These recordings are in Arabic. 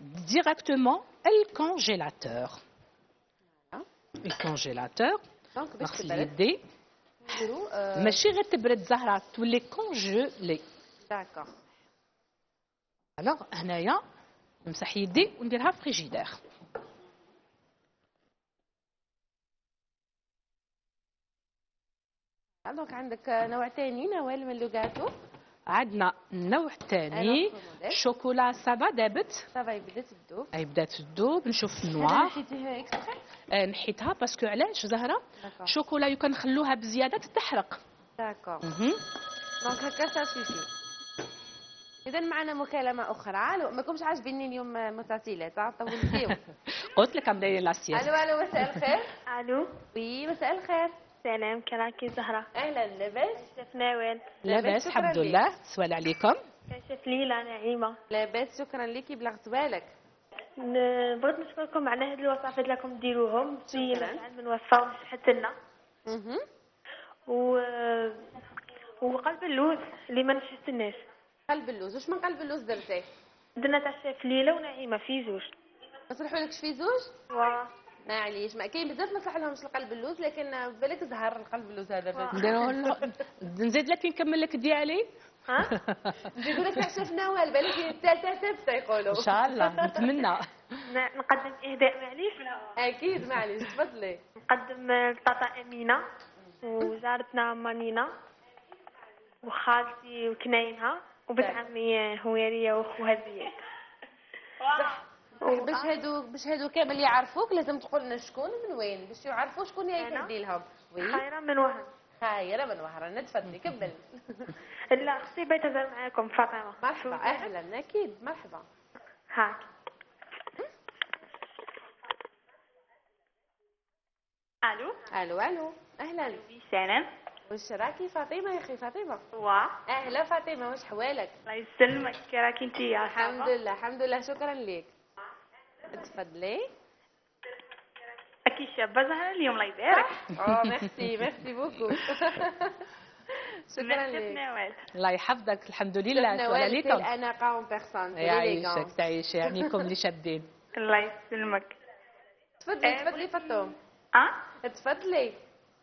directement ال congélateur ال congélateur donc باش نغسل تبرد يدي نديرو آه، ماشي غير تبرد زهره تولي congelée d'accord الوغ هنايا نمسح يدي ونديرها في frigidaire donc عندك نوع ثاني نوال من le gâteau عندنا نوع ثاني. chocolat ça va ذابت صافي بدات تذوب أي بدات تذوب نشوف هذا النوار نحيتيه اكستري نحيتها parce que علاش زهرة؟ شوكولا يو كنخلوها بزياده تتحرق d'accord. donc هكا ça suffit اذا معنا مكالمة أخرى. ألو ماكمش عاجبيني اليوم متصلات طولتيو قلت لك مداير la sieste ألو ألو مساء الخير. ألو. oui مساء الخير. سلام كراكي زهرة. أهلا لاباس؟ شيف نوال لاباس شكراً الحمد. لله. سوال عليكم. كشف ليلى نعيمة. لاباس شكرا ليكي بلغت بالك بغيت نشكركم على هاد الوصفات اللي راكم ديروهم. في شكراً. مجال من وصفة وصحت لنا. أها و وقلب اللوز اللي ما نشهتناش قلب اللوز. واش من قلب اللوز درتي درنا تاع شيف ليلى ونعيمة في زوج. نصلحوا لك في زوج؟ و معليش ما كاين بزاف ما صح لهمش القلب اللوز لكن بالك زهر القلب اللوز هذا نديرو نزيد لك نكمل لك ديالي ها؟ نقول لك شيف نوال بالك الثالثه ثابته يقولوا. إن شاء الله نتمنى. نقدم إهداء معليش؟ أكيد معليش تفضلي. نقدم لطاطا أمينة وجارتنا مانينا وخالتي وكناينها وبنت عمي هويرية وأخوها زياد. باش هادو باش هادو كامل يعرفوك لازم تقول لنا شكون من وين باش يعرفوا شكون هي؟ تهدي لهم. وي. خيرة من وهن. خيره من وهران تفضلي كمل. لا أختي بغيت نهضر معاكم فاطمة. مرحبا. أهلا أكيد. مرحبا. هاك ألو؟ ألو ألو. أهلا. سلام واش راكي فاطمة يا أخي فاطمة؟ وا. أهلا فاطمة واش حوالك؟ الله يسلمك راكي انت يا الحمد لله الحمد لله شكرا لك تفضلي أكيد شابه زهره اليوم الله يبارك آه merci merci beaucoup. شكرا لك. الله يحفظك. الحمد لله. نوال عليكم أنا قاوم بيرسون يعيشك تعيش يعنيكم اللي شادين. الله يسلمك. تفضلي تفضلي فاطمه آه؟ تفضلي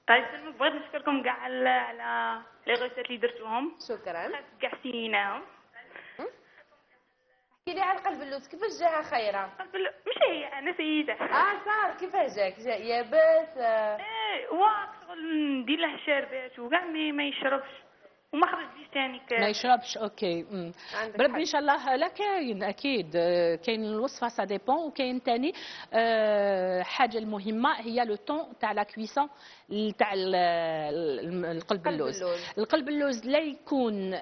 الله يسلمك بغيت نشكركم كاع على على les recettes اللي درتوهم. شكرا. كاع سيناهم. احكي لي على قلب اللوز كيفاش جاها خيرة؟ مش هي أنا سيدة. آه صار كيفاش جاك؟ جا يابس آه، إيه شغل ندير له شربات وكاع ما يشربش. وما خرجتيش تاني ك- ما يشربش OK بربي. إن شاء الله لا كاين أكيد. آه، كاين الوصفة ça dépend وكاين ثاني حاجة المهمة هي le temps تاع la cuisson تاع ال- ال- القلب قلب اللوز. اللوز. القلب اللوز لا يكون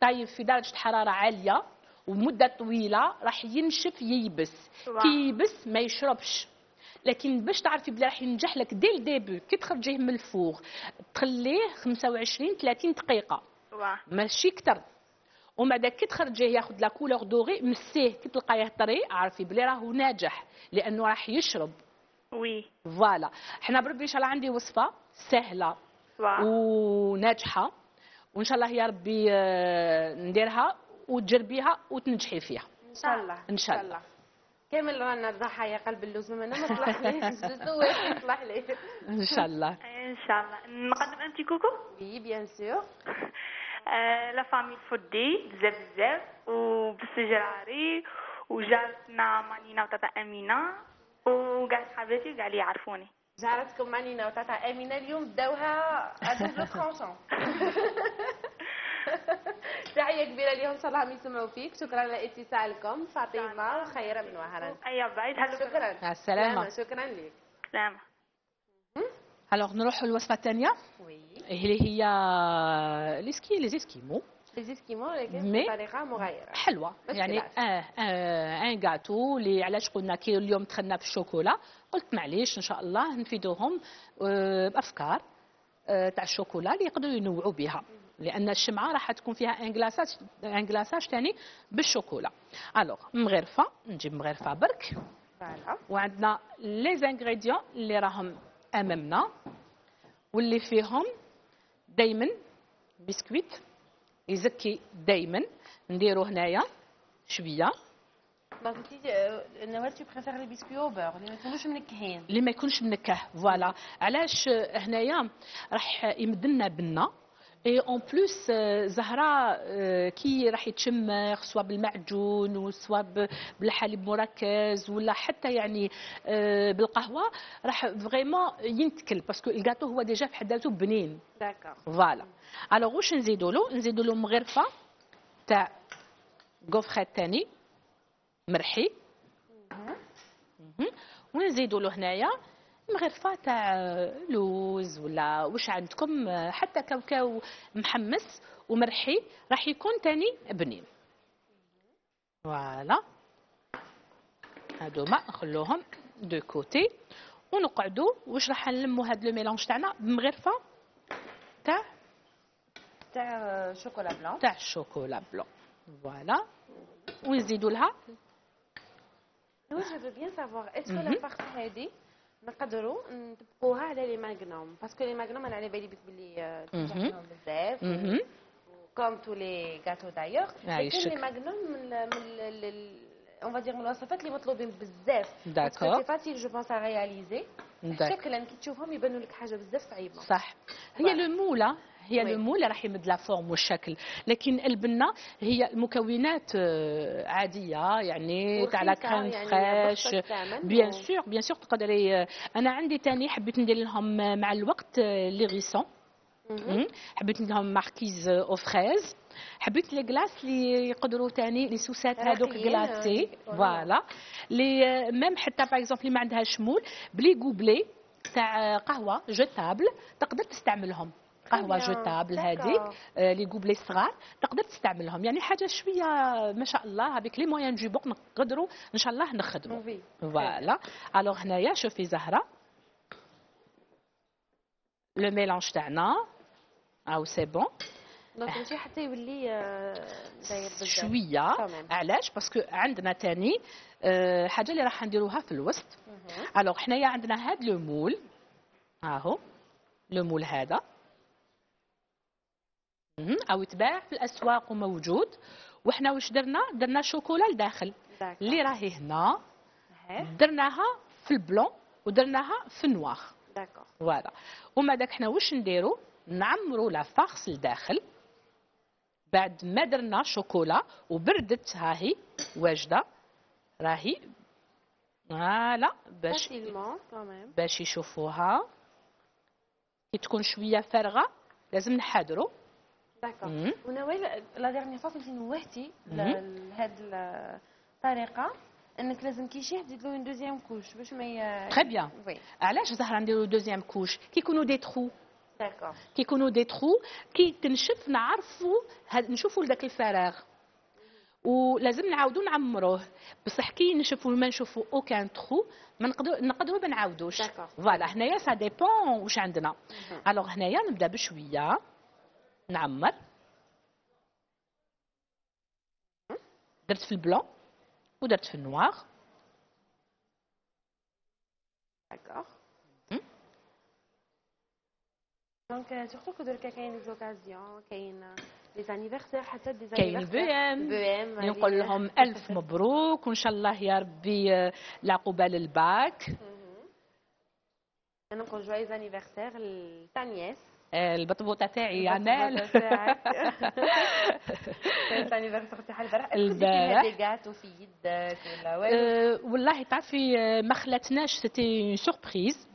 طايب في درجة حرارة عالية. ومدة طويلة راح ينشف ييبس. كي ييبس ما يشربش. لكن باش تعرفي بلي راح ينجح لك dès le début كي تخرجيه من ال four تخليه 25 30 دقيقة. واه ماشي كتر. ومن بعد كي تخرجيه ياخذ la couleur dorée مسيه كي تلقايه طري عرفي بلي راهو ناجح لأنه راح يشرب. oui. voilà. حنا بربي إن شاء الله عندي وصفة سهلة واه وناجحة. وإن شاء الله يا ربي آه، نديرها. وتجربيها وتنجحي فيها. إن شاء الله. إن شاء الله. كامل رانا ضحايا قلب اللوز ما أنا ما صلح ليش واش يصلح ليه إن شاء الله. إن شاء الله. نقدم un petit coucou؟ oui bien sûr la famille فودي بزاف بزاف. وبالسجراري وجارتنا مانينا وتاتا أمينة. وكاع صحاباتي وكاع اللي يعرفوني. جارتكم مانينا وتاتا أمينة اليوم داوها à double tranchant تحيه كبيرة ليهم إن شاء الله يسمعوا فيك. شكرا على اتصالكم فاطمة وخيره من وهران اي بعيد. هلا شكرا. مع السلامه شكرا لك سلامة. alors نروحوا للوصفة الثانية. oui. اللي هي les esqui- les esquimaux les esquimaux لكن بطريقة مغايره حلوة. يعني. آه آه un gâteau اللي علاش قلنا كي اليوم دخلنا في الشوكولا قلت معليش إن شاء الله نفيدوهم آه، بأفكار آه، تاع الشوكولا اللي يقدروا ينوعوا بها. لأن الشمعة راح تكون فيها un glaçage un glaçage ثاني بالشوكولا. alors مغرفة نجيب مغرفة برك. وعندنا les ingrédients اللي راهم أمامنا واللي فيهم دايما بسكويت يزكي دايما. نديرو هنايا شوية. donc انت آه، نوال tu préfères les biscuits au beurre اللي ما يكونوش منكهين اللي ما يكونش منكه voilà علاش هنايا راح يمدلنا بنا et en plus زهره كي راح يتشمر سواء بالمعجون وسواء بالحليب مركز ولا حتى يعني آه، بالقهوة راح vraiment ينتكل parce que ال gâteau هو déjà في حد ذاته بنين. d'accord voilà alors واش نزيدو له؟ نزيدو له مغرفة تاع gaufrette تاني مرحي. مهم. ونزيدو له هنايا مغرفه تاع لوز ولا واش عندكم حتى كاوكاو محمس ومرحي راح يكون تاني بنين voilà. هادوما نخلوهم de côté ونقعدوا واش راح نلموا هاد le mélange تاعنا بمغرفه تاع؟ تاع chocolat blanc. تاع ال chocolat blanc. voilà. ونزيدوا لها. نقدروا نطبقوها على les magnums parce que les magnums أنا على بالي بك بلي آه، بزاف. comme tous les gâteaux d'ailleurs. لكن les magnums من من on va dire من الوصفات اللي مطلوبين بزاف d'accord. c'est facile je pense à réaliser. شكلا كي تشوفهم يبانوا لك حاجة بزاف صعيبه صح. هي moule هي moule راح يمد la forme والشكل لكن البنة هي المكونات آه، عادية يعني تاع la crème fraîche bien sûr bien sûr تقدري أنا عندي تاني حبيت ندير لهم مع الوقت لي غيسون. حبيت لهم marquise aux fraises حبيت les glaces اللي يقدروا تاني les sucettes هذوك glacées آه، voilà les mêmes حتى par exemple اللي ما عندهاش moule ب les gobelets تاع قهوة jetables تقدر تستعملهم. قهوة. jetables هذيك. آه، les gobelets صغار تقدر تستعملهم. يعني حاجة شوية ما شاء الله هذيك les moyens de bord نقدروا إن شاء الله نخدموا. voilà alors هنايا شوفي زهرة. le mélange تاعنا. أو c'est bon. donc ماشي حتى يولي آه، داير بزاف. شوية. علاش؟ parce que عندنا تاني آه، حاجة اللي راح نديروها في الوسط. alors حنايا عندنا هاد le moule. اهو le moule هذا. أو يتباع في الأسواق وموجود. وحنا واش درنا؟ درنا شوكولا لداخل. اللي راهي هنا. ها، درناها في ال blanc ودرناها في ال noir d'accord. voilà. وما داك حنا واش نديرو؟ نعمرو la farce لداخل بعد ما درنا شوكولا وبردت هاهي واجده راهي. voilà باش باش يشوفوها. كي تكون شوية فارغة لازم نحادرو d'accord مم. ونوال la dernière fois كنتي نوهتي. لهاد الطريقة إنك لازم كي يشيح تزيد له une deuxième couche باش ما ي... très bien علاش زهره نديرو deuxième couche؟ كي يكونوا des trous. d'accord كي يكونوا دي تخو كي تنشف نعرفوا نشوفوا لذاك الفراغ. ولازم نعاودو نعمروه. بصح كي نشوفوا ما نشوفوا aucun trou ما نقدروا نقدروا ما نعاودوش. voilà هنايا ça dépend واش عندنا. alors هنايا نبدأ بشوية. نعمر. درت في ال blanc ودرت في ال noir d'accord donc surtout que دركا كاين les occasions كاين les anniversaires حتى دي كاين ال BEM BEM نقول لهم الف مبروك وان شاء الله يا ربي العقوبه للباك أنا نقول joyeux anniversaire تاع نياس آه، البطبوطه تاعي يا نال. كانت anniversaire تاعها البارح. البارح. غاتو في يدك ولا والو؟ أه والله تعرفي آه، ما خلاتناش c'était surprise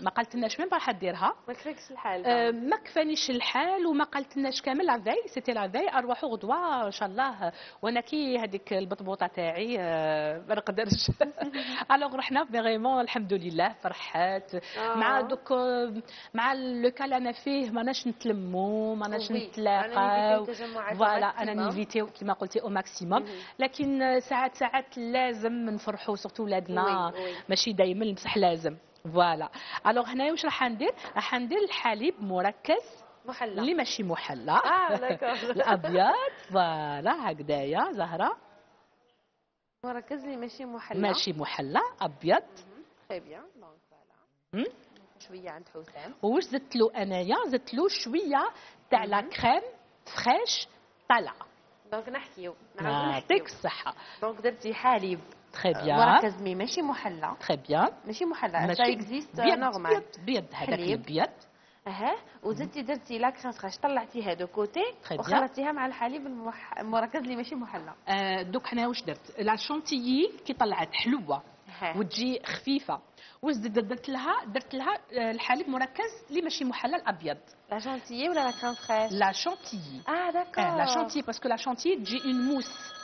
ما قالتلناش même راح ديرها. ما كفاكش الحال. ما كفانيش الحال وما قالتلناش كامل لا في سيتي لا في اروحوا غدوة إن شاء الله. وأنا كي هذيك البطبوطه تاعي ما نقدرش. alors رحنا vraiment الحمد لله فرحات آه. مع دوك آه، مع كال أنا فيه ماناش نتلموا ماناش. نتلاقاو. voilà أنا. ن éviter كما قلتي au maximum. لكن ساعات ساعات لازم نفرحوا surtout ولادنا. ماشي دائما بصح لازم. voilà. alors هنايا واش راح ندير؟ راح ندير الحليب مركز. محلى. اللي ماشي محلى. آه الأبيض. voilà هكذايا زهرة. مركز لي ماشي محلى. ماشي محلى. أبيض. voilà. مم. شوية عند حسام. وواش زدت له انايا زدت له شوية تاع la crème fraîche طالعه donc نحكيو. يعطيك الصحة. donc درتي حليب. très bien مركز mais ماشي محلى. très bien ماشي محلى. ماشي ça existe normal بيض بيض. هذاك حليب. البيض أها. وزدتي درتي la crème fraîche طلعتيها de côté. وخلطتيها مع الحليب. المركز اللي ماشي محلى. آه، دوك حنا واش درت؟ la chantilly كي طلعت حلوة. ها. وتجي خفيفة. واش درت لها؟ درت لها آه، الحليب مركز اللي ماشي محلى الابيض la chantilly ولا la crème fraîche la chantilly آه d'accord la chantilly parce que la chantilly تجي en mousse.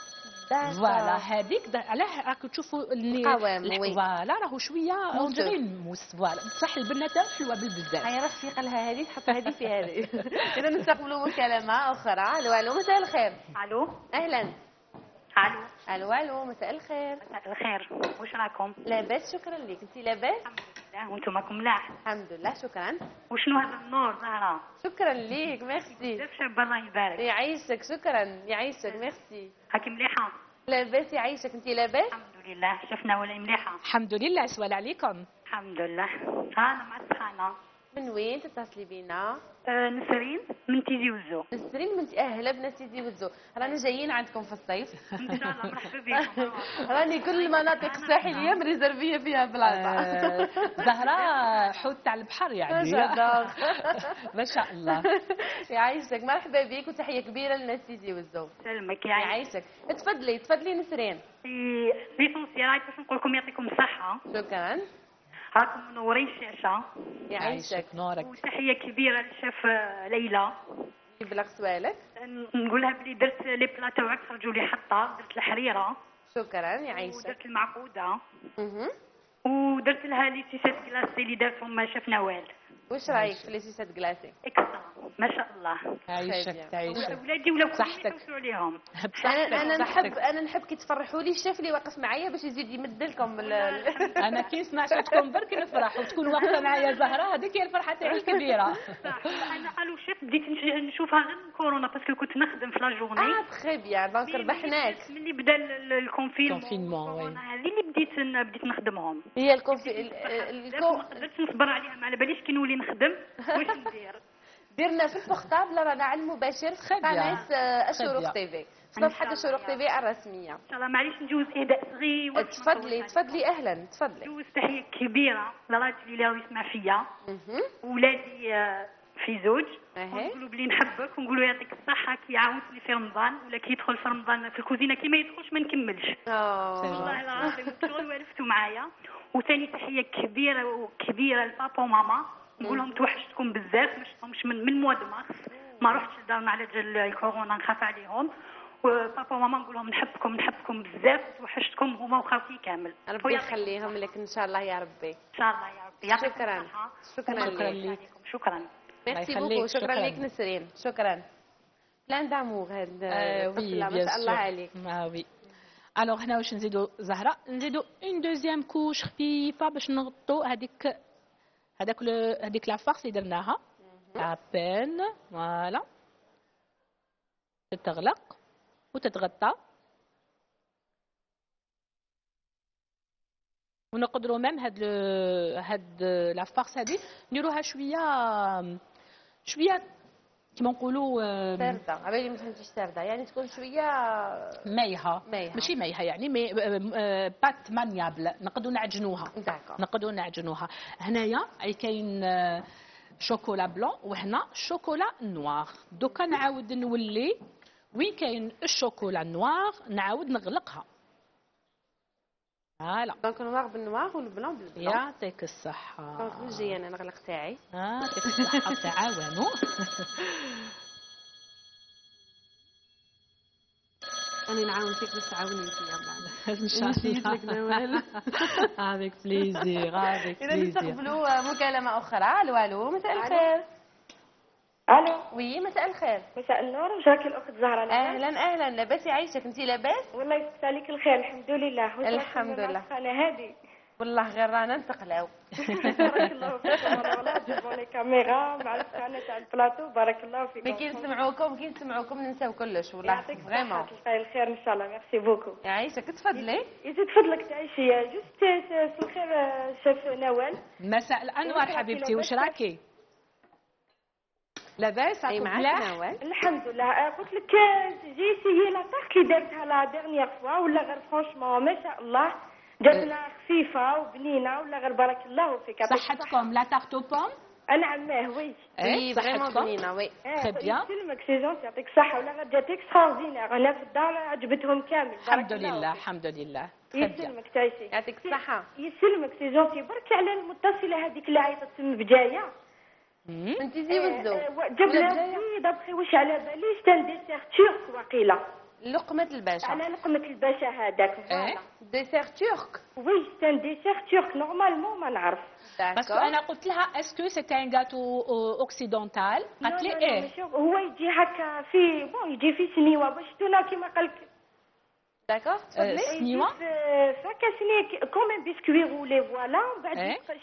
voilà هذيك علاه راكم تشوفوا اللي القوام،. voilà راهو شوية mousseux. on dirait mousse voilà بصح البنه تاعو حلوة بالبزاف هيا رفيق لها هذه تحط هذه في هذه. إذا نستقبلوا مكالمة أخرى. ألو ألو مساء الخير. ألو. أهلا. ألو. ألو ألو مساء الخير. مساء الخير. واش راكم؟ لاباس شكرا لك. انت لاباس الحمد لله. وأنتم راكم ملاح الحمد لله شكرا. وشنو هذا النور زهرة؟ شكرا لك ميرسي. بزاف شابه الله يبارك. يعيشك شكرا. يعيشك ميرسي. هاكي مليحة. لاباس يعيشك. انت لاباس الحمد لله. شفنا ولا مليحة؟ الحمد لله سوال عليكم. الحمد لله. أنا مع السخانه من وين تتصلي بينا؟ آه، نسرين من تيزي وزو. نسرين من أهلا بنا سيدي وزو. رانا جايين عندكم في الصيف. إن شاء الله مرحبا بكم. راني كل المناطق الساحليه مريزرفية فيها بلاصة. آه، زهراء حوت تاع البحر يعني. ما شاء الله. يعيشك مرحبا بك وتحية كبيرة لنا سيدي وزو. سلمك يعيشك تفضلي تفضلي نسرين. ليسونسيال باش نقول لكم يعطيكم الصحة. شكرا. راكم منورين الشاشه يعيشك نورك وتحية كبيرة للشيف آه، ليلى. يبلغ سؤالك. نقولها بلي درت لي بلا تاعك خرجوا لي حطة درت الحريره شكرا يعيشك ودرت المعقوده مهم. ودرت لها لي تيشيرت كلاسي اللي دارتهم شيف نوال وش رأيك في لي سيسات كلاسي؟ إكسترا. ما شاء الله. تعيشك تعيشك ولادي ولا صحتك. عليهم. أنا أنا نحب أنا نحب كي تفرحوا لي. الشيف اللي واقف معايا باش يزيد يمد لكم أنا كي نسمع صوتكم برك نفرح وتكون واقفة معايا زهرة هذيك هي الفرحة تاعي الكبيرة. صح. أنا قالوا شيف بديت نش- نشوفها غير من كورونا parce que كنت نخدم في la journée. آه très bien. donc ربحناك. ملي بدأ ال- ال- ال confinement هذه اللي بديت بديت نخدمهم. هي ال confi ال- ال- ما قدرتش نصبر عليها ما على باليش كي نولي نخدم. واش ندير؟ درنا في ال portable رانا على المباشر في. قناة آه، الشروق bien. TV صفحه الشروق الله. TV الرسمية ان شاء الله معليش نجوز اهداء صغير تفضلي تفضلي أهلا تفضلي. نجوز تحيه كبيرة لراجلي اللي راهو يسمع فيا. ولادي آه، في زوج ونقولوا بلي نحبك ونقولوا يعطيك الصحة كي يعاونتني في رمضان ولا كي يدخل في رمضان في الكوزينة كي ما يدخلش ما نكملش آه. والله العظيم شغل والفتوا معايا وثاني تحية كبيرة وكبيرة لبابا وماما نقول لهم توحشتكم بزاف ما شفتهمش من من mois de mars ما رحتش لدارنا على جال الكورونا نخاف عليهم. وبابا وماما نقول لهم نحبكم نحبكم بزاف توحشتكم هما وخاوتي كامل. ربي يخليهم لك إن شاء الله يا ربي. إن شاء الله يا ربي. شكراً. شكراً ليك. عليكم. شكرا. merci beaucoup شكرا شكراً. لك نسرين. شكرا. plein d'amour هاد آه، ما شاء الله عليك. ah oui. alors هنا واش نزيدو؟ زهرة. نزيدو une deuxième couche خفيفه باش نغطو هذيك هذاك هذيك la farce اللي درناها. eh bien voilà تتغلق وتتغطى. ونقدروا même هاد le هاد la farce هادي نديروها شوية شوية كيما نقولوا ساردة عبالي ما فهمتيش ساردة يعني تكون شوية مايهه مايهة. ماشي مايهه يعني mais pâte maniable نقدروا نعجنوها نقدروا نعجنوها هنايا et كاين chocolat blanc وهنا chocolat noir دوكا نعاود نولي وين كاين ال chocolat noir نعاود نغلقها voilà donc noir بال noir وال blanc بال blanc يعطيك الصحة donc نجي أنا نغلق تاعي يعطيك الصحة تعاونوا أنا نعاون فيك باش تعاوني انت يا بعد ان شاء. الله avec plaisir avec اذا plaisir نستقبلوا مكالمة أخرى ألو ألو مساء الخير ألو؟ oui مساء الخير. مساء النور وجاك الأخت زهرة؟ أهلا أهلا. لاباس يعيشك انت لاباس؟ والله يفتح عليك الخير الحمد لله. الحمد لله. القناه هذه والله غير رانا نتقلاو بارك الله فيكم والله. جيبوا لي كاميرا مع القناه تاع البلاطو. بارك الله فيكم. mais كي نسمعوكم كي نسمعوكم ننساو كلش. والله يعطيك vraiment. الصحه تلقاي الخير إن شاء الله. merci beaucoup يعيشك تفضلي يزيد فضلك تعيشي juste في الخير شيف نوال. مساء الأنوار حبيبتي. وش راكي؟ لاباس أي معاك ملاح نوال الحمد لله. آه، قلت لك آه، j'ai essayé la tarte اللي درتها la dernière fois ولا غير franchement ما شاء الله. جاتنا خفيفة وبنينة ولا غير بارك الله فيك. صحتكم la tarte aux pommes نعم oui. oui vraiment صحتكم بنينة oui. آه، Très bien. يسلمك سي جونسي يعطيك الصحه ولا غير جات extraordinaire أنا في الدار عجبتهم كامل. الحمد لله. الحمد لله. يسلمك تعيشي. يعطيك الصحه يسلمك سي جونسي برك على المتصلة هذيك اللي عيطت تم بجايه مم. انت زي وزو جاب ولا لها بجاية؟ وي دابخي واش على باليش كان ديسير تورك وقيله لقمه الباشا على لقمه الباشا هذاك إيه؟ ديسير تورك وي كان ديسير تورك نورمالمون ما نعرف باسكو أنا قلت لها اسكو سيتي ان جاتو اوكسيدونتال قالت لي إيه هو يجي هكا في بون يجي في سنيوه باش تونا كيما قال لك داكور آه، تفضلي سنيوه في فكا سني كوميم بسكوي رولي فوالا ومن بعد؟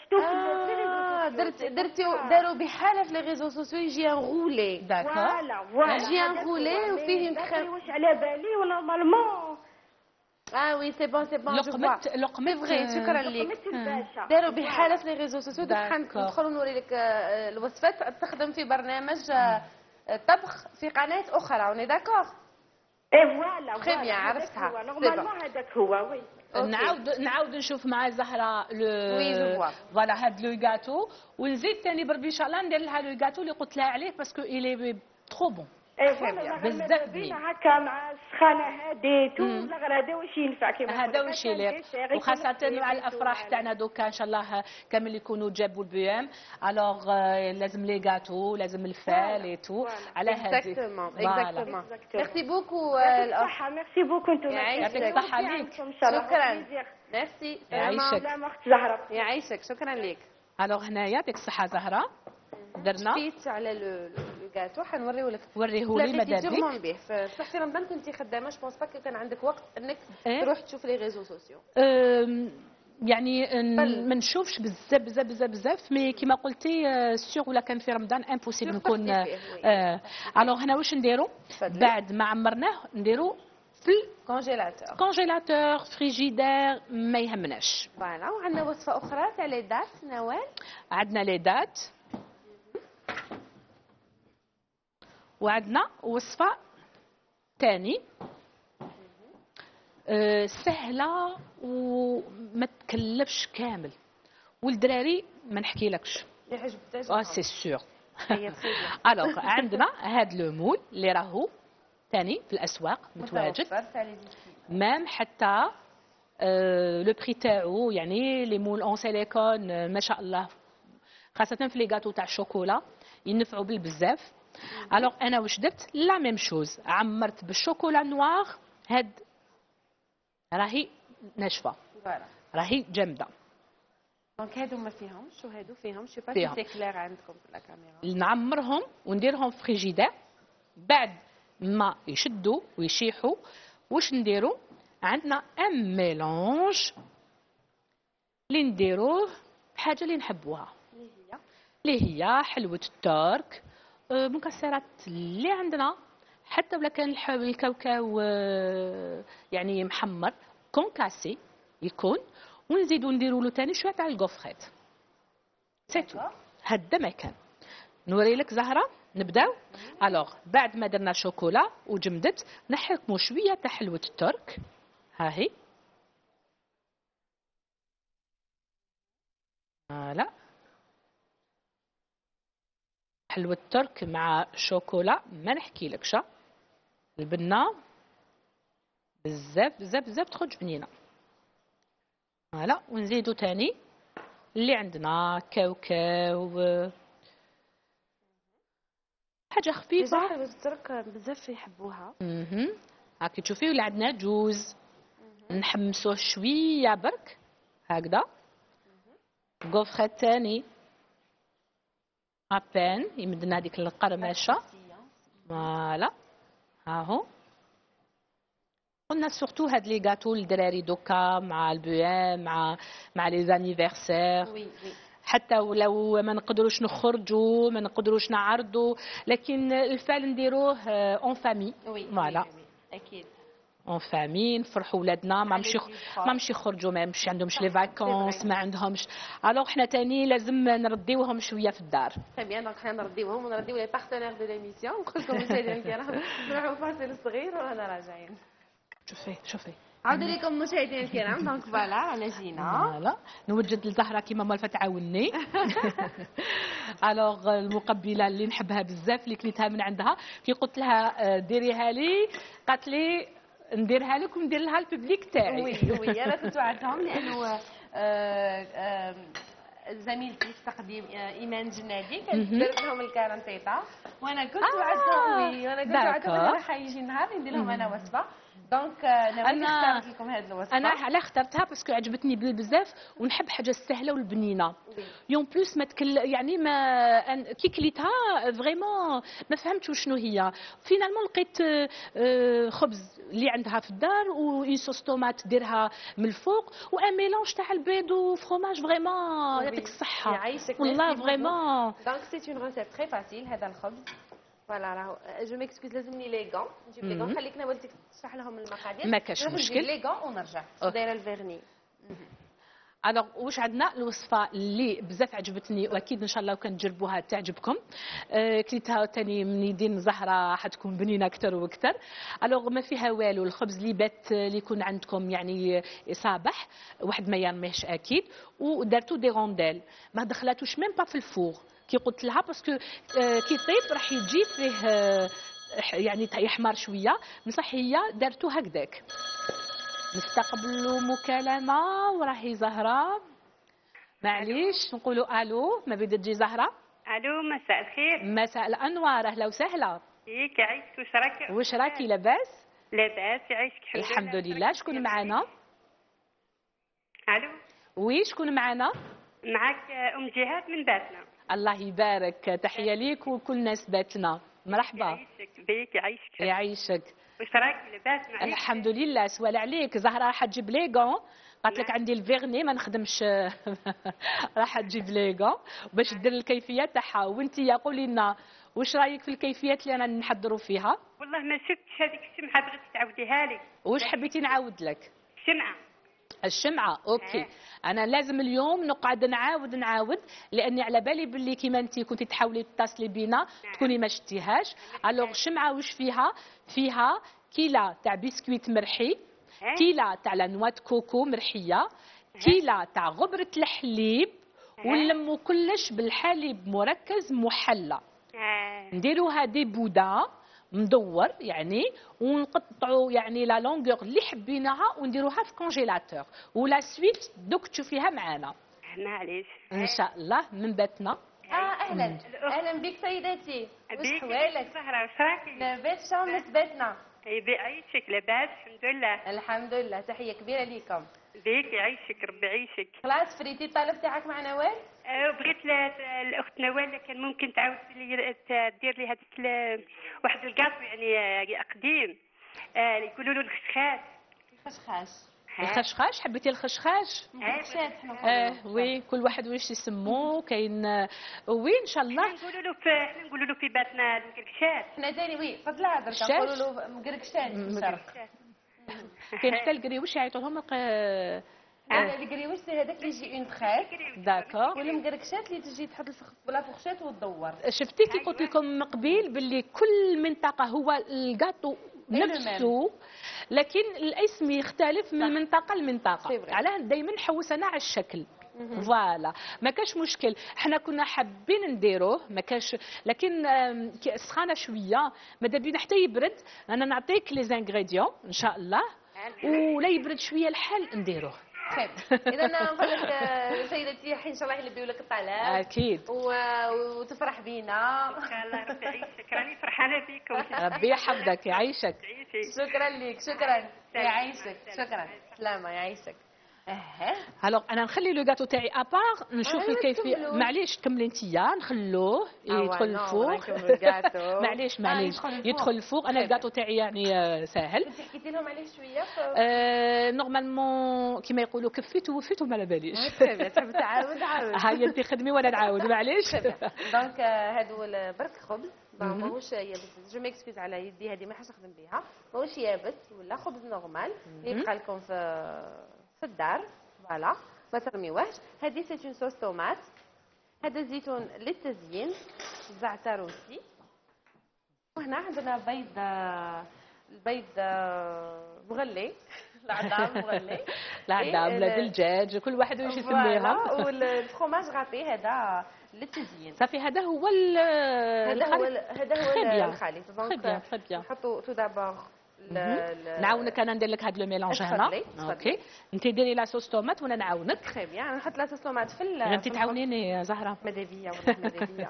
شتو في الريزو درت. درتي داروا بحاله في لي ريزو سوسيو يجي ان رولي داكور فوالا فوالا يجي ان هو. وفيه. داخل واش على بالي ونورمالمون آه وي سي بون سي بون فوا لقمة فغي شكرا الباشا داروا بحاله في لي ريزو سوسيو. ندخلوا نوري لك الوصفات تخدم في برنامج طبخ في قناه أخرى اوني داكور اي فوالا bien، هذاك عرفتها. هو. C'est نورمالمون هذاك هو وي أوكي. نعاود نعاود نشوف مع زهرة لو. فوالا هاد لو غاتو ونزيد ثاني بربي إن شاء الله ندير لها لو غاتو اللي قلت لها عليه باسكو الي ترو بون أي bien. فوالا بزاف بنين. هكا مع السخانة هادي تو ولا غير هذا واش ينفع كيما هذا كان يليق خفيف مع الأفراح على- تاعنا دوكا إن شاء الله كامل يكونوا جابوا البي ام الوغ لازم لي غاتو لازم الفال اي تو. على هذه. اكزاكتومون. اكزاكتومون. ميرسي بوكو يعطيك الصحة. ميرسي بوكو أنتم. يعيشك. الصحة. ليك. شكراً. ميرسي يعيشك. اخت يعيشك شكرا لك الوغ هنايا يعطيك الصحة زهرة. درنا. على لو لو غاتو حنوريه لك وريهولي تلاقيتي ماذا بيك ديرمون به صح في رمضان كنتي خدامه جو بونس با كان عندك وقت انك إيه؟ تروح تشوف لي ريزو سوسيو يعني. ما نشوفش بزاف بزاف بزاف بزاف مي كيما قلتي آه، سيغ ولا كان في رمضان امبوسيبل نكون وي. آه alors هنا واش نديرو. بعد ما عمرناه نديرو في congélateur ال congélateur frigidaire ما يهمناش. voilà وعندنا وصفة أخرى تاع les dattes نوال. عندنا les dattes. وعندنا وصفة تاني. آه، سهلة وما تكلفش كامل. والدراري ما نحكي لكش اللي عجبتك آه c'est sûr. alors عندنا هاد le moule اللي راهو تاني في الأسواق متواجد. même حتى le prix تاعو يعني les moules en silicone ما شاء الله. خاصة في les gâteaux تاع الشوكولا ينفعوا بالبزاف. alors أنا واش درت la même chose عمرت بال chocolat noir هاد راهي ناشفه راهي جامده donc هادو ما فيهمش وهادو فيهم شو با فيهم. c'est clair عندكم في la caméra نعمرهم ونديرهم في فريجيدير بعد ما يشدوا ويشيحوا واش نديروا عندنا un mélange اللي نديروه بحاجه اللي نحبوها اللي هي حلوة الترك آه، مكسرات اللي عندنا. حتى ولا كان الكاوكاو آه، يعني محمر concassé يكون. ونزيدو نديرو له تاني شوية تاع ال gaufrette c'est tout هدا ما كان. نوري لك زهرة. نبداو. alors بعد ما درنا شوكولا وجمدت نحكموا شوية تاع حلوة الترك. ها هي. voilà حلوة الترك مع شوكولا. ما نحكي لكش البنة. بزاف بزاف بزاف تخرج بنينة. فوالا. ونزيدو تاني. اللي عندنا كاوكاو. حاجة خفيفة. حلوة الترك. بزاف يحبوها. أها هاكي تشوفي ولا عندنا جوز. نحمسوه شوية برك. هكذا. كوفخة تاني. ah ben يمدنا هذيك القرمشه voilà. ها هو. قلنا surtout هاد les gâteaux الدراري دوكا مع ال BEM مع مع les anniversaires oui oui حتى ولو ما نقدروش نخرجوا ما نقدروش نعرضوا لكن الفعل نديروه en famille oui voilà. أكيد. en famille نفرحوا ولادنا ما مشي ما مشي يخرجوا ما مشي عندهمش les vacances ما عندهمش. alors حنا تاني لازم نرديوهم شوية في الدار. bien donc حنا نرديوهم ونرديو les partenaires de l'émission نقول لكم مشاهدينا الكرام نروحوا فاصل صغير ورانا راجعين. شوفي شوفي. عودوا لكم مشاهدينا الكرام donc voilà رانا جينا. voilà نوجد لزهرة كيما مالفة تعاوني alors المقبلة اللي نحبها بزاف اللي كليتها من عندها. كي قلت لها آه، ديريها لي قالت لي نديرها لك وندير لها ال public تاعي oui oui أنا كنت وعدتهم لأنه آه، آه، زميلتي في التقديم آه، إيمان جنادي كانت. درت لهم الكارنتيتا وأنا كنت آه، وعدتهم oui وأنا كنت وعدتهم. راح يجي نهار ندير لهم أنا وصفة donc نويت أنا- اختارت لكم هذه الوصفه أنا على اخترتها parce que عجبتني بزاف ونحب حاجة السهله والبنينة. en plus ما تكلف يعني ما كي كليتها vraiment ما فهمتش شنو هي. finalement لقيت آه، خبز اللي عندها في الدار و une sauce tomate ديرها من الفوق و un mélange تاع البيض و fromage vraiment يعطيك الصحة. والله. vraiment donc c'est une recette très facile هذا الخبز. voilà راهو je m'excuse لازمني les gants نجيب لي مهم. خليك نولتك تشرح لهم المقادير. ما كاش مشكل. نجيب لي gants ونرجع. دايرة ال vernis alors واش عندنا؟ الوصفة اللي بزاف عجبتني وأكيد إن شاء الله وكان تجربوها تعجبكم. آه كليتها تاني من يدين زهرة حتكون بنينة أكثر وأكثر. alors ما فيها والو الخبز اللي بات اللي يكون عندكم يعني صابح واحد ما يرميهش أكيد. ودرتو des rondelles ما دخلاتوش même pas في ال four كي قلت لها parce que آه كي طيب راح يجي فيه آه يعني يحمر شوية. بصح هي دارتو هكذاك نستقبلوا مكالمة وراهي زهرة. معليش نقولوا ألو ما بدها تجي زهرة؟ ألو مساء الخير. مساء الأنوار أهلا وسهلا. يك عايشك وش راك؟ واش راكي؟ لاباس؟ لاباس يعيشك الحمد لله. شكون معنا ألو. oui شكون معنا معك أم جهاد من باتنا الله يبارك. تحية ليك وكل ناس باتنا. مرحبا. يعيشك بيك يعيشك. يعيشك. وش راك لاباس معليش. الحمد لله سوال عليك. زهرة راح تجيب les gants قالت لك عندي ال vernis ما نخدمش. راح تجيب les gants باش دير الكيفية تاعها. وانت يا قولي لنا واش رأيك في الكيفيات اللي أنا نحضروا فيها؟ والله ما شفتش هذيك الشمعة بغيت تعاوديها لي. واش حبيتي نعاود لك؟ الشمعة الشمعة. ok. آه. أنا لازم اليوم نقعد نعاود نعاود لأني على بالي باللي كيما انت كنتي تحاولي تتصلي بينا تكوني ما شتيهاش. alors الشمعة واش فيها؟ فيها كيلة تاع بسكويت مرحي آه. كيلة تاع la noix de coco مرحية كيلة تاع غبرة الحليب ونلمو كلش بالحليب مركز محلى. نديروها des boudins. مدور يعني ونقطعوا يعني la longueur اللي حبيناها ونديروها في congélateur و la suite دوك تشوفيها معنا معليش إن شاء الله من باتنا آه أهلا. أهلا بك سيداتي بيك حوالك زهرة وش راكي؟ لاباس شلون نسبتنا يعيشك لاباس الحمد لله. الحمد لله تحية كبيرة ليكم. بيك يعيشك ربي يعيشك. خلاص فريتي الطلب تاعك مع نوال آه، بغيت لا- الأخت نوال كان ممكن تعاود لي دير لي هذيك واحد الكاطو يعني آه، قديم. آه، يقولوا له الخشخاش. خشخاش الخشخاش؟ حبيتي الخشخاش؟ حنا آه وي كل واحد واش يسموه. كاين وي إن شاء الله. نقولوا له في إحنا نقولوا له في باتنا المكركشات حنا تاني وي فضلها درك شاش؟ نقولوا له مقركشات في الشرق. كاين حتى القريوش يعيطوا لهم الق- هذا القريوش سي هذاك اللي يجي اون تخيك داكور. والمقركشات اللي تجي تحط الفخ بلا فخشات وتدور. شفتي كي قلت لكم من قبيل باللي كل منطقة هو الكاطو نفسه لكن الاسم يختلف من منطقة لمنطقة. علاه دائما نحوس أنا على الشكل. voilà. ما كاش مشكل. حنا كنا حابين نديروه ما كاش لكن كي سخانة شوية. ماذا بينا حتى يبرد. أنا نعطيك les ingrédients إن شاء الله. ولا يبرد شوية الحال نديروه. خير إذا نقول لك آه، سيدتي إن شاء الله يلبيو لك الطلب. أكيد. و- وتفرح بينا. إن شاء الله. ربي يعيشك. راني فرحانة بيكم ربي يحفظك يعيشك. شكرا لك شكرا. يعيشك. شكرا. سلامة يعيشك. alors أنا نخلي le gâteau تاعي à part نشوف الكيفيه تكملوش. معليش كملي انتيا نخلوه يدخل نو، ال four. معليش آه، معليش. يدخل الفوق. يدخل أنا. الغاتو تاعي يعني آه، ساهل. حكيتي لهم عليه شوية آه، normalement كيما يقولوا كفيت ووفيت وما على باليش تحب تعاود عاود هاي أنت خدمي وأنا نعاود معليش. donc آه، هادو برك خبز. ماهوش يابس je m'excuse على يدي هذه ما حاش نخدم بها ماهوش يابس ولا خبز normal يبقى لكم في في الدار. voilà. ما ترميوهش هذه c'est une sauce tomate. هذا الزيتون للتزيين. زعتر روسي وهنا عندنا بيض البيض مغلي. العظام مغلي. العدام إيه، لا ال- الدجاج كل واحد واش يسميها voilà. وال fromage غاطي هذا للتزيين. صافي هذا هو هذا هو هذا هو. الخليط. donc. نحطوا tout d'abord نعاونك أنا ندير لك هذا le mélange هنا. OK. انت ديري la sauce tomate وأنا نعاونك. très bien نحط la sauce tomate في ال- انت. تعاونيني زهرة. ماذا بيا والله ماذا بيا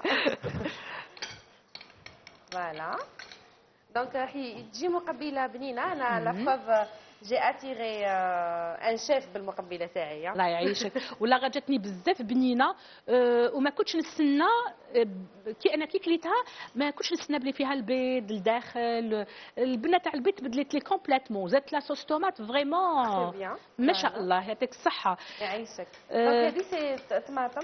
voilà donc راح تجي مقبلة بنينة أنا la preuve j'ai attiré un chef بالمقبلة تاعي الله يعيشك ولا جاتني بزاف بنينة أه وما كنتش نستنى أه، كي أنا كي كليتها ما كنتش نستنى بلي فيها البيض لداخل البنة تاع البيض بدلت لي complètement زدت la sauce tomate vraiment. ما شاء. الله يعطيك الصحة يعيشك آه. donc هذه c'est طماطم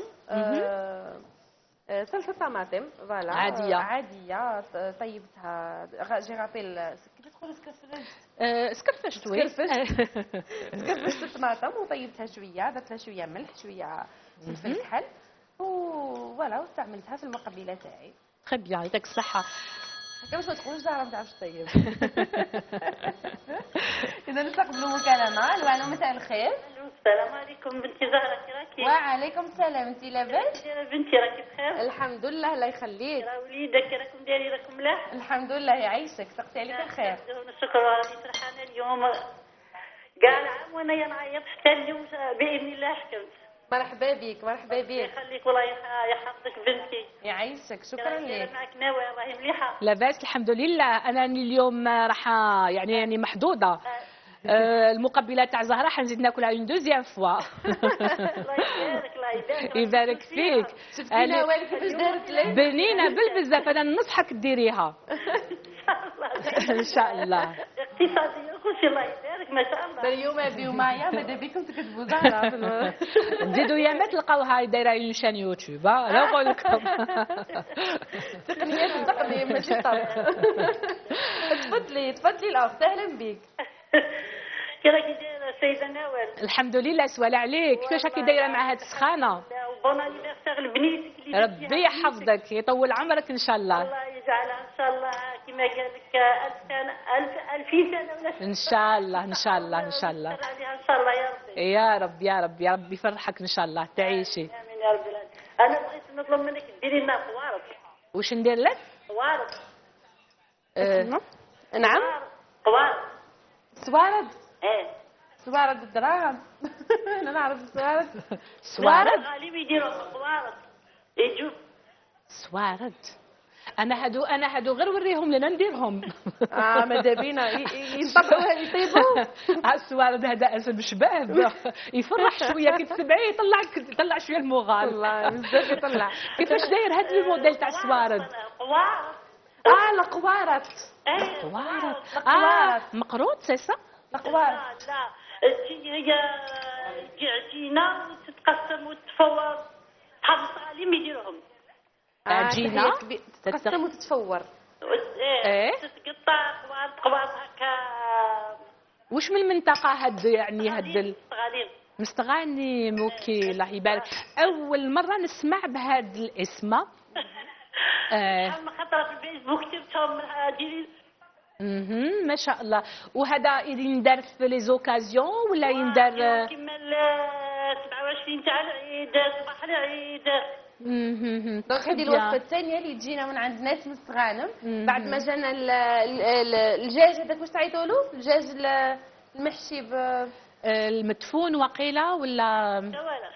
آه، آه، سلطه طماطم voilà. عادية. آه، عادية. طيبتها. جي غاطي ال- كيف تقول سكرفلت أه سكرفشت oui سكرفشت الطماطم وطيبتها شوية. درت لها شوية ملح شوية فلفل كحل و voilà واستعملتها في المقبلة تاعي. très bien يعطيك الصحة. هكا باش ما تقولش زهرة ما تعرفش طيب. إذا نستقبلوا مكالمة. ألو مساء الخير. السلام عليكم بنتي زهرة كي راكي؟ وعليكم السلام انت لاباس بنتي راكي بخير؟ الحمد لله الله يخليك. راه وليدك راكم دايرين راكم ملاح الحمد لله يعيشك سقتي عليك الخير الشكر راني فرحانة اليوم. كاع العام وأنا نعيط حتى اليوم بإذن الله حكمت. مرحبا بك مرحبا بك. يخليك والله يح- يحفظك بنتي. يعيشك شكرا لك. معك ناوي راهي مليحة. لاباس الحمد لله أنا اليوم راح يعني يعني محظوظه أه المقبله تاع زهرة حنزيد ناكلها une deuxième fois الله يبارك الله يبارك. يبارك فيك. شفتي أنا- نوال كيفاش دارت بنينه بالبزاف أنا ننصحك ديريها إن شاء الله. اقتصادية وكلشي الله. يبارك ما شاء الله. اليوم أبي ومايا ماذا بكم تكتبوا زهرة. في الم- نزيدوا ياما تلقاوها دايرة une chaîne YouTube لا نقول لكم. تقنيات التقديم ماشي الطبخ تفضلي تفضلي الاخت أهلا بك كي راكي دايرة سيدة نوال الحمد لله سوال عليك. كيفاش راكي دايرة مع هاد السخانة؟ bon anniversaire لبنيتك ربي يحفظك يطول عمرك إن شاء الله. الله يجعلها إن شاء الله. كما قال لك ألف سنة ألف ألفين سنة ولا إن شاء الله إن شاء الله إن شاء الله. إن شاء الله يا ربي. يا رب يا رب يا رب يفرحك إن شاء الله. تعيشي. آمين يا رب العالمين. أنا بغيت نطلب منك ديري لنا قوارض واش ندير لك؟ قوارض أه. نعم. قوارض سوارد؟ إيه. سوارد الدراهم. أنا نعرف السوارد سوارد؟ غالي يديروا قوارض يجوا سوارد. أنا هادو أنا هادو غير وريهم لنا نديرهم. آه ماذا بينا ينطبعوا يطيبوا. السوارد هذا اسم شباب. يفرح شوية كي تسمعيه يطلع يطلع شوية ال moral. والله بزاف يطلع. كيفاش داير هذا الموديل تاع السوارد قوارض آه القوارط إيه. سوارد القوارض. آه مقروط سي سا القوارط لا لا. تجي هي تجي عجينه وتتقسم وتتفور. صحاب الصغاليم يديروهم كبي- تتقسم. وتتفور. إيه؟ إيه؟ تتقطع قوارض قوارض هكا. وش من المنطقة هاد يعني هاد مستغاني موكي الله يبارك. أول مرة نسمع بهذا الاسم. آه. ما خطره في الفيسبوك تبتهم ديري مهم. ما شاء الله وهذا يندار في les occasions ولا يندار كيما ال 27 تاع العيد صباح العيد. donc هذه. الوصفة الثانية اللي تجينا من عند ناس مستغانم. بعد ما جانا ال- ال- ال- الدجاج هذاك واش تعيطوا له الدجاج ال- المحشي ب آه، المدفون وقيلة ولا لا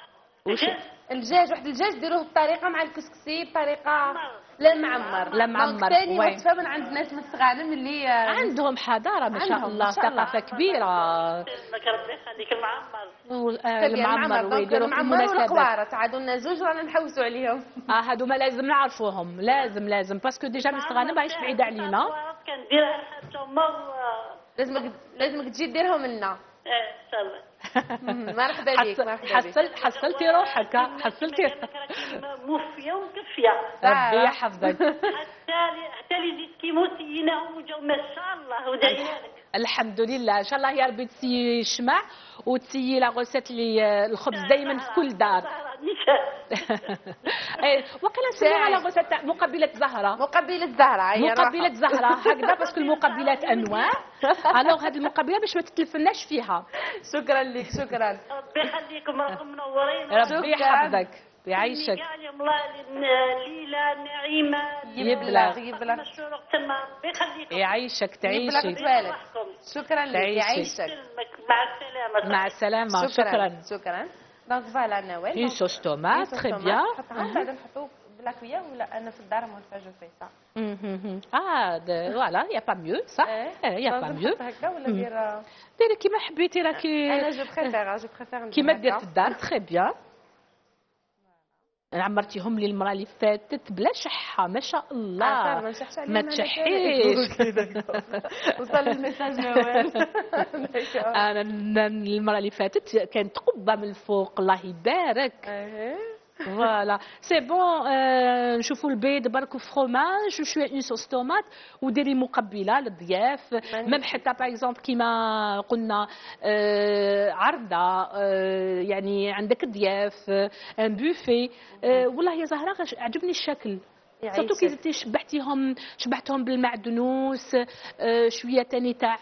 وش الدجاج واحد الدجاج ديروه بطريقة مع الكسكسي بطريقة لا معمر. لا معمر، donc ثاني. وصفه من عند ناس مستغانم اللي آه، عندهم حضارة ما شاء الله. ثقافة كبيرة. ربي يخليك المعمر. آه، طيب يا المعمر ويديروا في المعمر المناسبات عادوا لنا زوج رانا نحوسوا عليهم. آه هادو ما لازم نعرفوهم. لازم لازم. parce que déjà مستغانم ماش بعيده علينا كنديرها حتى لازمك لازمك تجي ديرهم لنا. إيه إن شاء الله. مرحبا بك مرحبا بك حصل حصلتي روحك؟ حصلتي موفيه ومكفيه ربي يحفظك. حتى حتى les esquimaux سيناهم وجاو ما شاء الله ودعينا لك. الحمد لله. إن شاء الله يا ربي تسيي الشمع وتسيي la recette اللي الخبز دائما في كل دار. وقيلا نسميها على recette مقبلة زهرة. مقبلة زهرة هي مقبلة زهرة. هكذا parce que المقبلات أنواع. Alors هذه المقبلة باش ما تتلفناش فيها. شكرا لك شكرا. ربي يخليكم راكم منورين. ربي يحفظك. يعيشك. ليلى نعيمة. يبلغ. يبلغ يعيشك تعيشي. شكرا لك. يعيشك. مع السلامة. مع السلامة. شكرا. شكرا. Donc voilà نوال Une sauce tomate, très bien. نحطها بعد نحطوه بلاكوية ولا أنا في الدار moi je fais ça Mhm. Ah, de- voilà, il n'y a pas mieux, ça. Il n'y a pas mieux. هكا ولا ندير ديري كيما حبيتي راكي أنا je préfère je préfère كيما ديرت الدار très bien عمرتيهم لي المرة اللي فاتت بلا شحة ما شاء الله. ما نشحش عليهم ما أنا تشحيش. وصل ال message نوال أنا المرة اللي فاتت كانت قبة من الفوق الله يبارك. Voilà c'est bon نشوفوا البيض برك و fromage وشويه une sauce tomate وديري مقبله للضياف même حتى par exemple كيما قلنا عرضه يعني عندك ضياف un buffet والله يا زهره عجبني الشكل surtout كي زدتي شبعتيهم شبعتهم بالمعدنوس شوية تاني تاع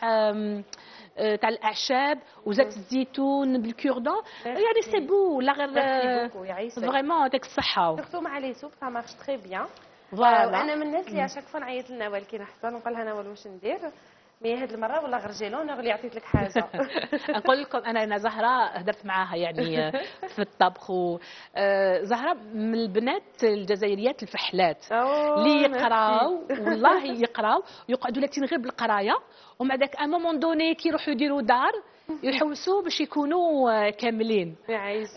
تاع الاعشاب وزيت الزيتون بالكوردون يعني c'est beau لا غير vraiment يعطيك الصحه surtout مع les soupes ça marche très bien voilà أنا من الناس اللي chaque fois نعيط لنوال كي نحصل نقول لها نوال واش ندير. mais هاد المرة والله غير جيلون اللي عطيت لك حاجة؟ نقول لكم أنا أنا زهرة هدرت معاها يعني في الطبخ و آه، زهرة من البنات الجزائريات الفحلات. اللي يقراو والله يقراو يقعدوا لاتين غير بالقراية ومع ذاك un moment donné كي يروحوا يديروا دار يحوسوا باش يكونوا آه، كاملين.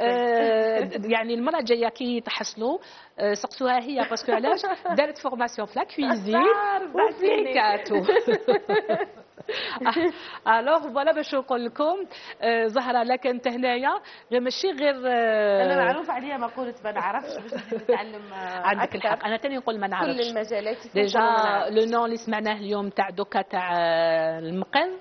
آه، يعني المرة الجاية كي تحصلوا آه، سقسوها هي parce que علاش؟ دارت formation في la cuisine وفي les gâteaux alors voilà باش نقول لكم زهره لا كانت هنايا ماشي غير أنا معروف عليا مقوله ما نعرفش باش نتعلم عندك. الحق. أنا تاني نقول ما كل نعرفش. المجالات يكون déjà. le nom اللي سمعناه اليوم تاع دوكا تاع المقن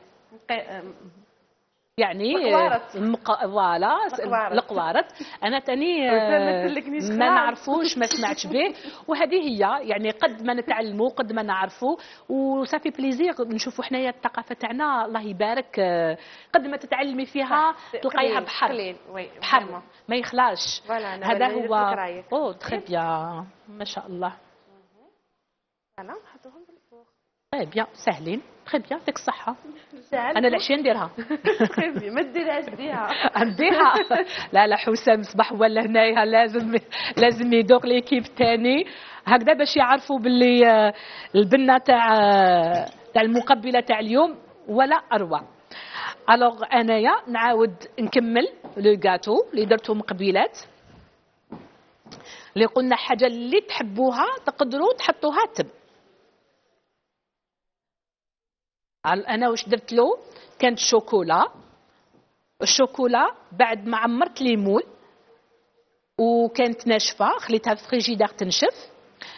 يعني. voilà القوارط. القوارط أنا تاني آه، ما خلاص. نعرفوش ما سمعتش به. وهذه هي يعني قد ما نتعلموا قد ما نعرفوا. و ça fait plaisir نشوفوا حنايا الثقافة تاعنا. الله يبارك. آه، قد ما تتعلمي فيها تلقايها بحر. بحر. ما يخلاش. هذا هو. oh très bien ما شاء الله. voilà نحطوهم بالفوق très bien سهلين. très bien يعطيك الصحه سهل أنا العشيه نديرها. خفي ما ديرهاش ديها عنديها لا لا حسام صباح ولا هنايا. لازم لازم يدوق l'équipe تاني. هكذا باش يعرفوا باللي آه، البنه تاع آه، تاع المقبلة تاع اليوم ولا أروع. الوغ أنايا نعاود نكمل لو غاتو اللي درتو مقبلات. اللي قلنا حاجة اللي تحبوها تقدروا تحطوها تم أنا واش درت له؟ كانت شوكولا. الشوكولا بعد ما عمرت ليمون وكانت ناشفة خليتها في فريجيدار تنشف.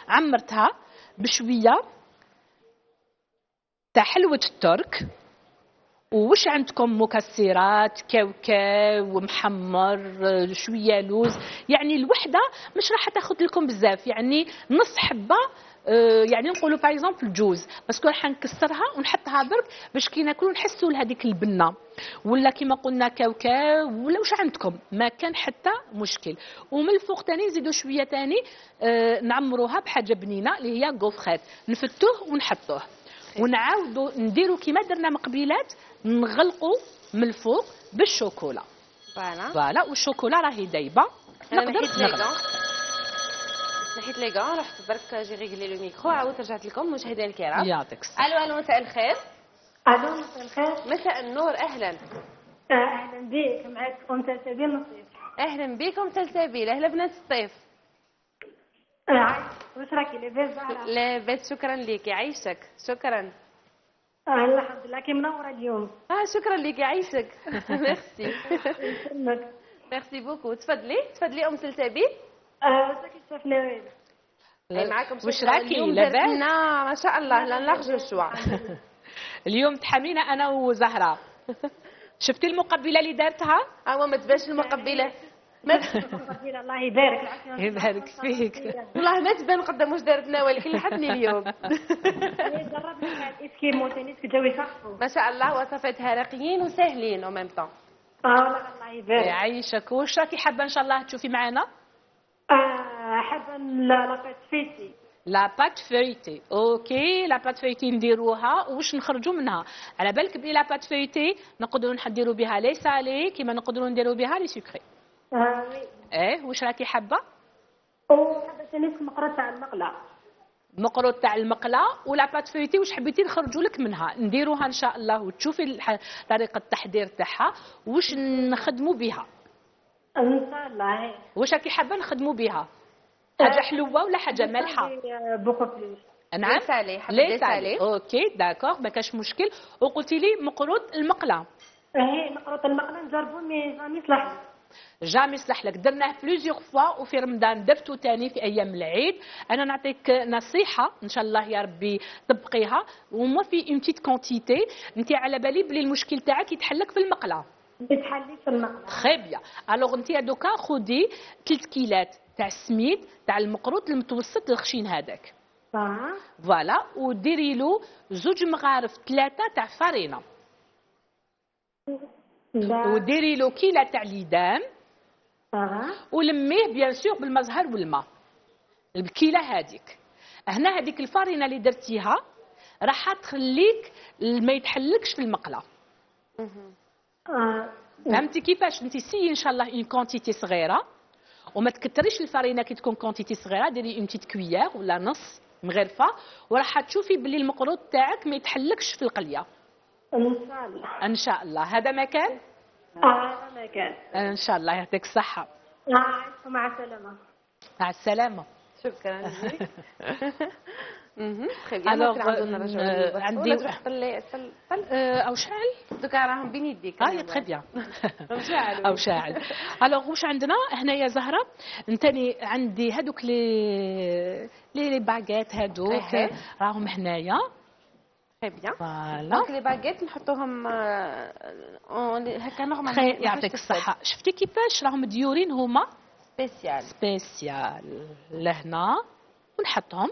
عمرتها بشوية تاع حلوة الترك. وش عندكم؟ مكسرات كاوكاو محمر شوية لوز. يعني الوحدة مش راح تاخذ لكم بزاف. يعني نص حبة يعني نقولوا par exemple جوز. parce que راح نكسرها ونحطها برك باش كي ناكلوا نحسوا لهذيك البنة. ولا كما قلنا كاوكاو ولا واش عندكم. ما كان حتى مشكل. ومن الفوق تاني نزيدوا شوية تاني آه، نعمروها بحاجة بنينة اللي هي gaufrette نفتوه ونحطوه. ونعاودوا نديروا كيما درنا مقبيلات نغلقوا من الفوق بالشوكولا. voilà. voilà. والشوكولا راهي دايبة. نقدر نغلق. نحيت les gants رحت برك j'ai réglé le micro عاودت رجعت لكم مشاهدينا الكرام. يعطيك. ألو ألو مساء الخير. ألو مساء الخير. مساء النور أهلا. آه، أهلا بك معك ام سلسبيل نصيب أهلا بكم سلسبيل أهلا بنات الصيف. آه، واش راكي؟ لاباس لاباس. شكرا ليك يعيشك شكرا. آه الحمد لله. كي منورة اليوم. آه شكرا لك يعيشك ميرسي. merci beaucoup. تفضلي. تفضلي أم سلسبيل آه وين اي معاكم. راكي اليوم لاباس ما شاء الله لا نلغجوا ال choix. اليوم تحمينا أنا وزهرة. شفتي المقبلة اللي دارتها؟ هو ما تبانش المقبلة. الله يبارك. يبارك فيك. والله ما تبان قدام واش دارتنا ولكن لحقتني اليوم. جربنا مع الإسكيمو تاني ما شاء الله وصفاتها راقيين وساهلين أو ميم طون آه الله يبارك. يعيشك واش راكي حابة إن شاء الله تشوفي معنا؟ آه لا لاباس فيتي. la pâte feuilletée. OK la pâte feuilletée نديروها. واش نخرجوا منها؟ على بالك بلي la pâte feuilletée نقدروا نديروا بها. les salés كيما نقدروا نديروا بها les sucrés. آه إيه واش راكي حابة؟ وحابة تاني المقرة تاع المقلة؟ مقروط تاع المقلة. و la pâte feuilletée واش حبيتي نخرجوا لك منها؟ نديروها إن شاء الله وتشوفي طريقة التحضير تاعها. واش نخدموا بها؟ إن شاء الله. واش راكي حابة نخدموا بها؟ حاجة حلوة ولا حاجة مالحة؟ نعم. les salés، حابة les les salés. OK d'accord ما كاش مشكل. وقلتي لي مقروط المقلة. هي مقروط المقلة نجربو mais jamais صلح jamais صلح لك. درناه plusieurs fois وفي رمضان درتو تاني في أيام العيد. أنا نعطيك نصيحة إن شاء الله يا ربي طبقيها mais في une petite quantité انت على بالي بلي المشكل تاعك يتحلك في المقلة. يتحلي في المقلة. très bien alors انت دوكا خدي 3 كيلات. تاع السميد تاع المقروط المتوسط الخشين هذاك. voilà وديري له زوج مغارف ثلاثة تاع فرينه لا وديري له كيلة تاع ليدام ولميه bien sûr بالمزهر والماء. الكيلة هذيك. هنا هذيك الفارينة اللي درتيها راح تخليك ما يتحلكش في المقلة. فهمتي كيفاش؟ انت c'est إن شاء الله une quantité صغيرة. وما تكتريش الفارينه كي تكون quantité صغيره ديري une petite cuillère ولا نص مغرفه وراح تشوفي بلي المقروط تاعك ما يتحلكش في القليه ان شاء الله ان شاء الله هذا ما كان آه ما كان ان شاء الله يعطيك الصحه مع السلامة مع السلامه شكرا تخي بيان Alors, euh, عندي- أه، أو شعل دوكا راهم بين يديك. آه تري بيان. أو شاعل الوغ واش عندنا؟ هنا يا زهرة. نتاني عندي هذوك لي لي باغيت هذوك. راهم هنايا. تري بيان فوالا دونك لي باغيت نحطوهم آه، هكا نورمال يعطيك الصحة. شفتي كيفاش راهم ديورين هما؟ spécial spécial لهنا. ونحطهم.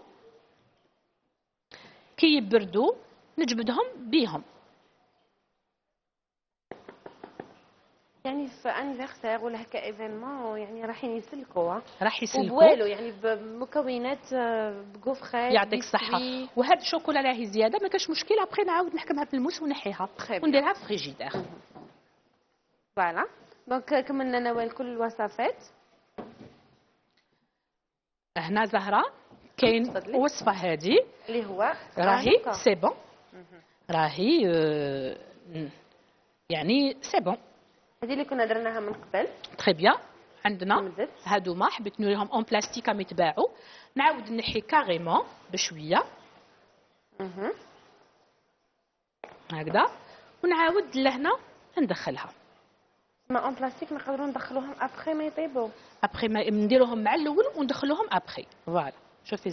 كي يبردوا نجبدهم بيهم. يعني في anniversaire ولا هكا événement يعني رايحين يسلكوا راح يسلكوا وبوالو يعني بمكونات آه، بكوفخات يعطيك الصحة وهاد الشوكولا راهي زيادة ما كاش مشكل. ابخي نعاود نحكمها بالموس ونحيها. Très bien. ونديرها في فريجيدير voilà donc كملنا نوال كل الوصفات هنا زهرة. كاين. وصفة هادي. اللي هو راهي. c'est bon. راهي آه، يعني c'est bon. هذه اللي كنا درناها من قبل. très bien عندنا. هادوما حبيت نوريهم en plastique راهم يتباعوا. نعاود نحي carrément بشوية. هكذا. ونعاود لهنا ندخلها. mais en plastique نقدروا ندخلوهم ابخي ما يطيبوا ابخي ما نديروهم مع الأول وندخلوهم après voilà شوفي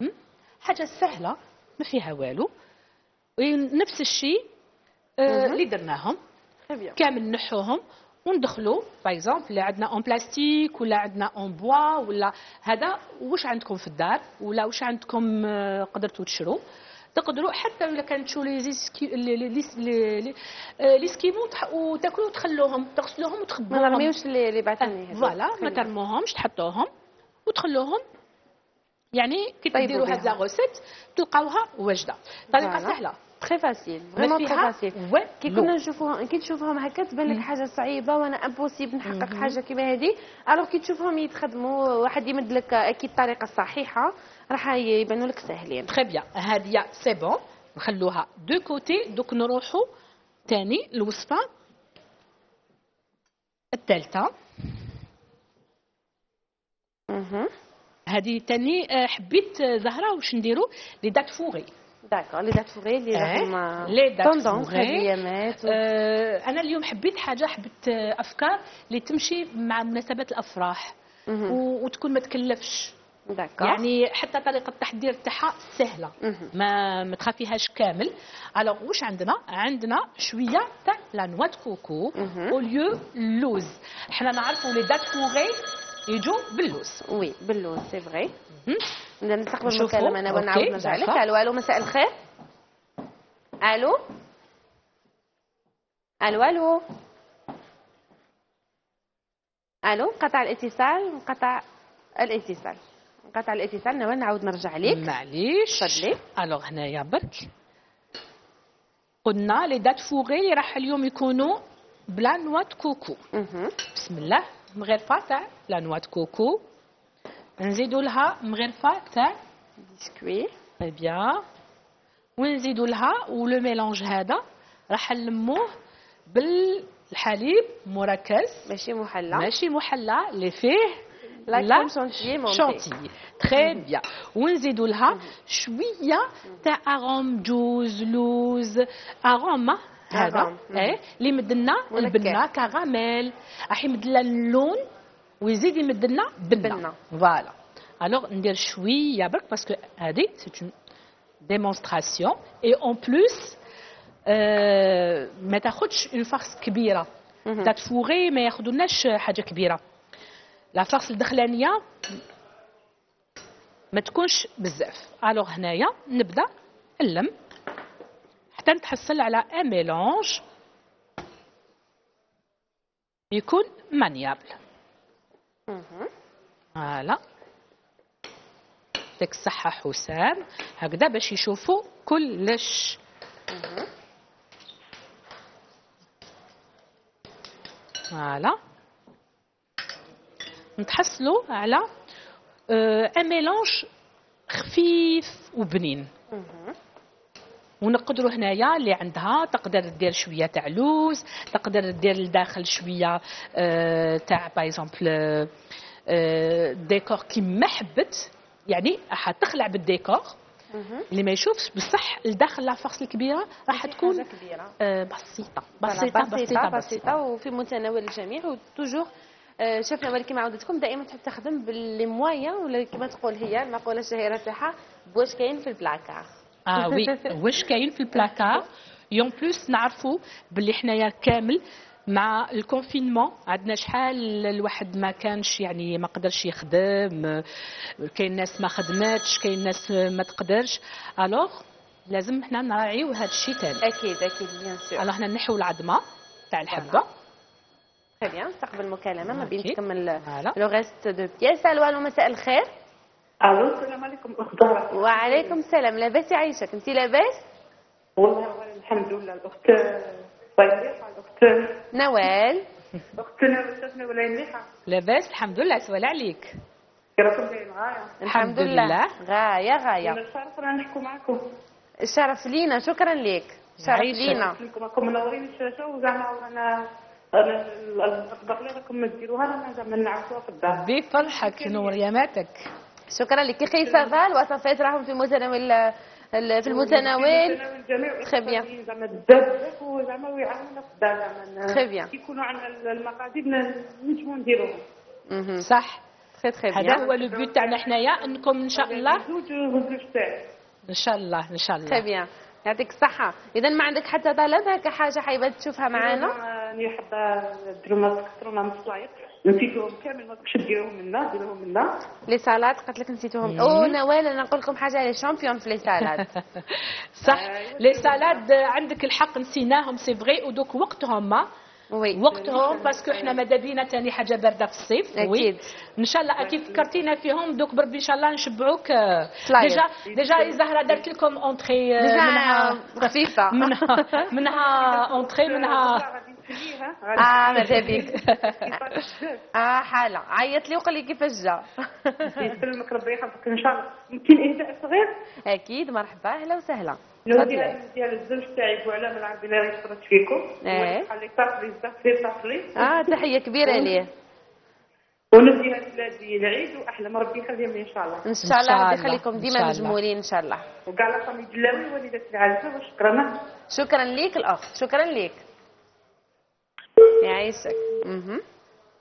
م? حاجة سهلة ما فيها والو. نفس الشيء آه، اللي درناهم. bien كامل نحوهم. وندخلوا par exemple اللي عندنا en plastique ولا عندنا en bois ولا هذا. واش عندكم في الدار؟ ولا واش عندكم آه، قدرتوا تشروا؟ تقدروا حتى الا كانت تشروا لي لي لي لي لي آه، لي سكيمو تح- وتاكلوا وتخلوهم تغسلوهم ما وتخبوهم نرميوش اللي اللي بعثني. فوالا ما. ترموهمش تحطوهم. وتخلوهم يعني كي تديروا هاد. لا غوسيت تلقاوها واجدة. طريقة. سهلة. تري فاسيل فريمون تري فاسيل. كي كنا نشوفوهم كي تشوفهم هكا تبان لك حاجة صعيبة وأنا امبوسيبل نحقق حاجة كيما هذه الوغ كي تشوفهم يتخدموا واحد يمد لك أكيد الطريقة الصحيحه راح يبانوا لك ساهلين très bien هذه c'est bon نخلوها de côté. دوك نروحوا تاني الوصفه الثالثة. هذه تاني آه، حبيت آه، زهرة واش نديروا les dattes fourrées. d'accord les dattes fourrées اللي إيه، راهم les dattes fourrées. أنا اليوم حبيت حاجة حبيت آه، أفكار اللي تمشي مع مناسبات الأفراح. وتكون ما تكلفش. d'accord يعني حتى طريقة التحضير تاعها سهلة. ما ما تخافيهاش كامل. alors واش عندنا؟ عندنا شوية تاع la noix de coco مهم. au lieu اللوز حنا نعرفوا les dattes fourrées يجوا باللوز. oui باللوز c'est vrai. نبدا نستقبل. المكالمه أنا ونعاود نرجع لك. ألو ألو مساء الخير. ألو؟ ألو ألو. ألو انقطع الاتصال انقطع الاتصال. انقطع الاتصال نوال نعاود نرجع لك. معليش. تفضلي. alors هنايا برك. قلنا les dattes fourrées اللي راح اليوم يكونوا ب la noix coco. بسم الله. مغرفه تاع la noix de coco. نزيدوا لها مغرفه تاع biscuit très bien ونزيدوا لها و le mélange هذا راح نلموه بالحليب مركز. ماشي محلى. ماشي محلى اللي فيه la montée chantilly très bien ونزيدوا لها شوية تاع arôme جوز لوز arôme هذا. إيه؟ اللي يمدلنا منكه. البنه كراميل. راح يمدلنا اللون ويزيد يمدلنا بنه بنة. voilà. alors ندير شوية برك parce que هذه c'est démonstration et en plus ما تاخذش une farce كبيرة. dattes fourrées ما ياخذوناش حاجة كبيرة. la farce الدخلانية ما تكونش بزاف. alors هنايا نبدأ نلم. حتى نتحصل على un mélange يكون maniable. Voilà. يعطيك الصحة حسام. هكذا باش يشوفوا كلش. Voilà. نتحصلوا على آه، un mélange خفيف وبنين. مهم. ونقدروا هنايا اللي عندها تقدر دير شوية تاع لوز تقدر دير لداخل شوية آه، تاع par exemple ديكور كيما حبت يعني راح تخلع بالديكور. اللي ما يشوفش بصح لداخل la farce الكبيرة راح تكون. آه، بسيطة بسيطة بسيطة بسيطة بسيطة وفي متناول الجميع و toujours آه، شفنا ولكن عودتكم دائما تحب تخدم ب les moyens ولا كما تقول هي المقولة الشهيرة تاعها واش كاين في البلاكار آه oui واش كاين في ال placard et en plus نعرفوا باللي حنايا كامل مع ال confinement عندنا شحال الواحد ما كانش يعني ما قدرش يخدم كاين ناس ما خدماتش كاين ناس ما تقدرش alors لازم حنا نراعيو هذا الشيء تاني أكيد أكيد bien sûr alors حنا نحيو العظمه تاع الحبه très bien نستقبل المكالمة ما بين. تكمل. le reste deux pièces ألو مساء الخير ألو السلام عليكم اخت زهره وعليكم السلام لاباس يعيشك انت لاباس؟ والله الحمد لله الأخت مليحه الأخت نوال. اختنا استاذنا ولا مليحه لاباس الحمد لله سوال عليك. راكم باين غاية؟ الحمد لله. غاية غاية. الشرف راه نحكوا معكم. الشرف لينا شكرا لك شرف. لينا. لكم راكم منورين الشاشة وزعما أنا أنا الأخبار اللي راكم ديروها رانا زعما نعرفوها في الدار. بفرحك نورياماتك شكرا لك كي ça va الوصفات راهم في متناول ال- في المتناول Très bien. زعما بزاف وزعما في الدار زعما. كي يكونوا عندنا المقادير نجموا نديروهم. صح très très هذا bien هو le but تاعنا حنايا انكم ان شاء الله زوج وزوج تاعي ان شاء الله ان شاء très الله bien يعطيك الصحة إذا ما عندك حتى طلب هكا حاجة حابة تشوفها معانا راني حابه ديروا ما تكثرونا من السلايط نسيتوهم كامل ما تبقاش ديروهم منا ديروهم منا les salades قلت لك نسيتوهم أو نوال أنا نقول لكم حاجة les champions في les salades صح les salades عندك الحق نسيناهم c'est vrai ودوك وقتهم mais oui وقتهم parce que إحنا ماذا بينا تاني حاجة بارده في الصيف أكيد. oui ان شاء الله أكيد فكرتينا فيهم دوك بربي ان شاء الله نشبعوك. déjà déjà زهره درت لكم entrée déjà منها خفيفة منها منها اونتري منها نسليها آه ماذا بك آه حالة عيط لي وقال لي كيفاش جا. يسلمك ربي يحفظك. إن شاء الله. يمكن اهداء صغير؟ أكيد. مرحبا. أهلا وسهلا. لو تفضلي. ديال ديال الزوج تاعي بوعلام العربي اللي يفرج فيكم. إيه. خلي صافي بزاف لي صافي آه تحية كبيرة ليه. ونديها لولادي العيد واحلام ربي يخليهم لي إن شاء الله. إن شاء الله شاء ربي الله. يخليكم إن ديما شاء الله. مجمولين إن شاء الله. وكاع la famille دلاوي والدة العزة وشكرا. شكرا ليك الاخت شكرا ليك. يعيشك.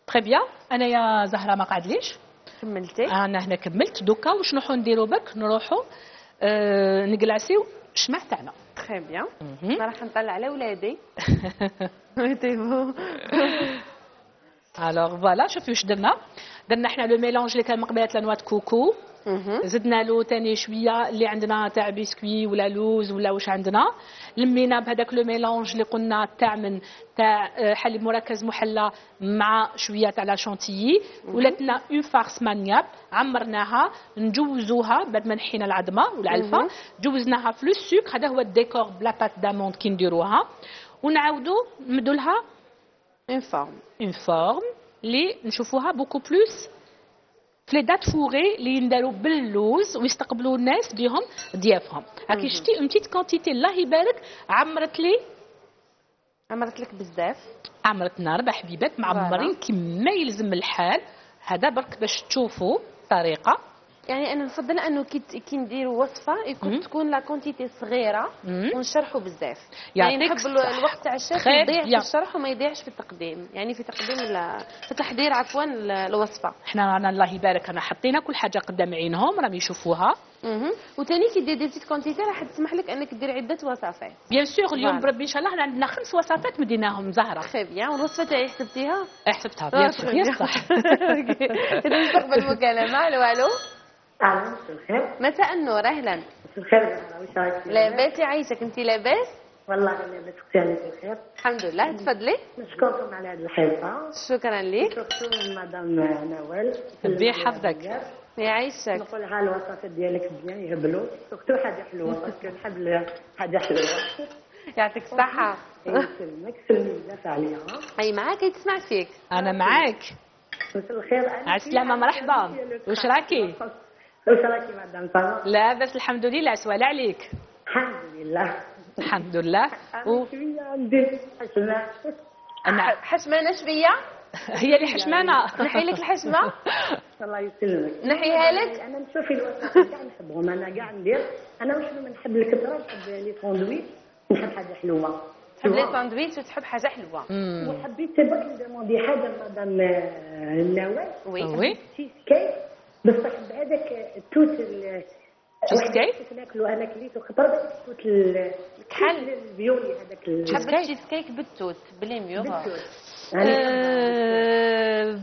très bien أنا يا زهرة ما قعدليش؟ كملتي. أنا هنا كملت. دوكا واش نروحو نديرو بك؟ نروحو آه نجلسيو الشمع تاعنا. très bien. أنا راح نطلع على ولادي. alors voilà شوفي واش درنا درنا حنا le mélange اللي كان مقبله ل noix de coco. زدنا له تاني شوية اللي عندنا تاع بسكوي ولا لوز ولا واش عندنا لمينا بهذاك le mélange اللي قلنا تاع من تاع حليب مركز محلى مع شوية تاع la chantilly ولاتنا une farce maniable عمرناها نجوزوها بعد ما نحينا العظمه والعلفه جوزناها في le sucre هذا هو الديكور ب la pâte d'amande كي نديروها ونعاودو نمدوا لها une forme une forme اللي نشوفوها beaucoup plus في les dattes fourrées اللي ينداروا باللوز ويستقبلوا الناس بهم ضيافهم هاكي شتي une petite quantité الله يبارك عمرت لي عمرت لك بزاف عمرتنا ربع حبيبات معمرين كما يلزم الحال هذا برك باش تشوفوا طريقه يعني أنا نفضل أنه كي كي نديروا وصفة يكون. تكون la quantité صغيرة. ونشرحوا بزاف. يعني نحب. الوقت تاع الشيف يضيع في. الشرح وما يضيعش في التقديم. يعني في تقديم في تحضير عفوا ال- الوصفة. إحنا رانا الله يبارك انا حطينا كل حاجة قدام عينهم راهم يشوفوها. وثاني كي دير des petites quantités راح تسمح لك أنك دير عدة وصفات. bien sûr اليوم. بربي إن شاء الله عندنا خمس وصفات مديناهم زهرة. très bien والوصفة تاعي حسبتيها؟ حسبتها. bien sûr يا صح. اذا نستقبل مكالمه ألو ألو أهلا مساء الخير. مساء النور؟ أهلا. مساء الخير؟ لاباس يعيشك انت لاباس والله لاباس أختي عليك بخير الحمد لله تفضلي. نشكركم على هذه الحلقة شكرا لك. surtout مدام نوال. ربي يحفظك. يعيشك نقولها الوصفات ديالك bien يهبلوا surtout حاجة حلوة. parce que نحب حاجة حلوة. يعطيك الصحة. يسلمك سلمي بزاف عليها. أي معاك تسمع فيك. أنا معاك. مساء الخير أنا على السلامة مرحبا وش راكي؟ راكي مدام سارة؟ لا بس الحمد لله سوال عليك. الحمد لله. الحمد لله. أنا و... شوية أنا حشمانه شوية هي اللي حشمانة نحي لك الحشمة؟ الله يسلمك. نحيها لك؟ أنا نشوف الوصفات كاع نحبهم. أنا كاع ندير. أنا واش نحب الكبرة؟ نحب les sandwichs نحب حاجة حلوة. تحب لي ساندويتش وتحب حاجة حلوة. وحبيت برك نديموندي حاجة مدام آه، نوال. Oui. Oui. cheesecake. بصح ال- تشيز كيك؟ ناكلو أنا كليته خطر هذاك التوت ال- الكحل. ال violet هذاك ال- تحب كيك. بالتوت بالليميو بالتوت.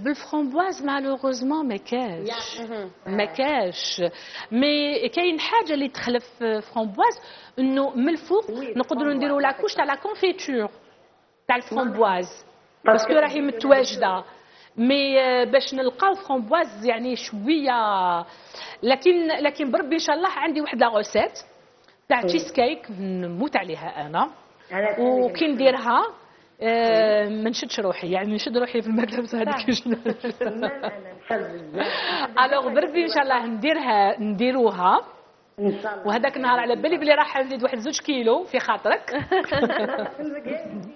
بال framboise malheureusement ما كاش ما كاش mais كاين حاجة اللي تخلف فرامبواز انه من الفوق نقدروا نديروا la couche تاع la confiture تاع ال framboise parce que parce que راهي متواجده mais آه، باش نلقاو فرامبواز يعني شوية. لكن لكن بربي إن شاء الله عندي واحد la recette تاع تشيز كيك نموت عليها أنا. وكي. نديرها آه، ما نشدش روحي يعني نشد روحي في المدرسة هذيك بزاف alors بربي إن شاء الله نديرها نديروها. إن شاء الله. وهذاك النهار على بالي بلي راح نزيد واحد زوج كيلو في خاطرك.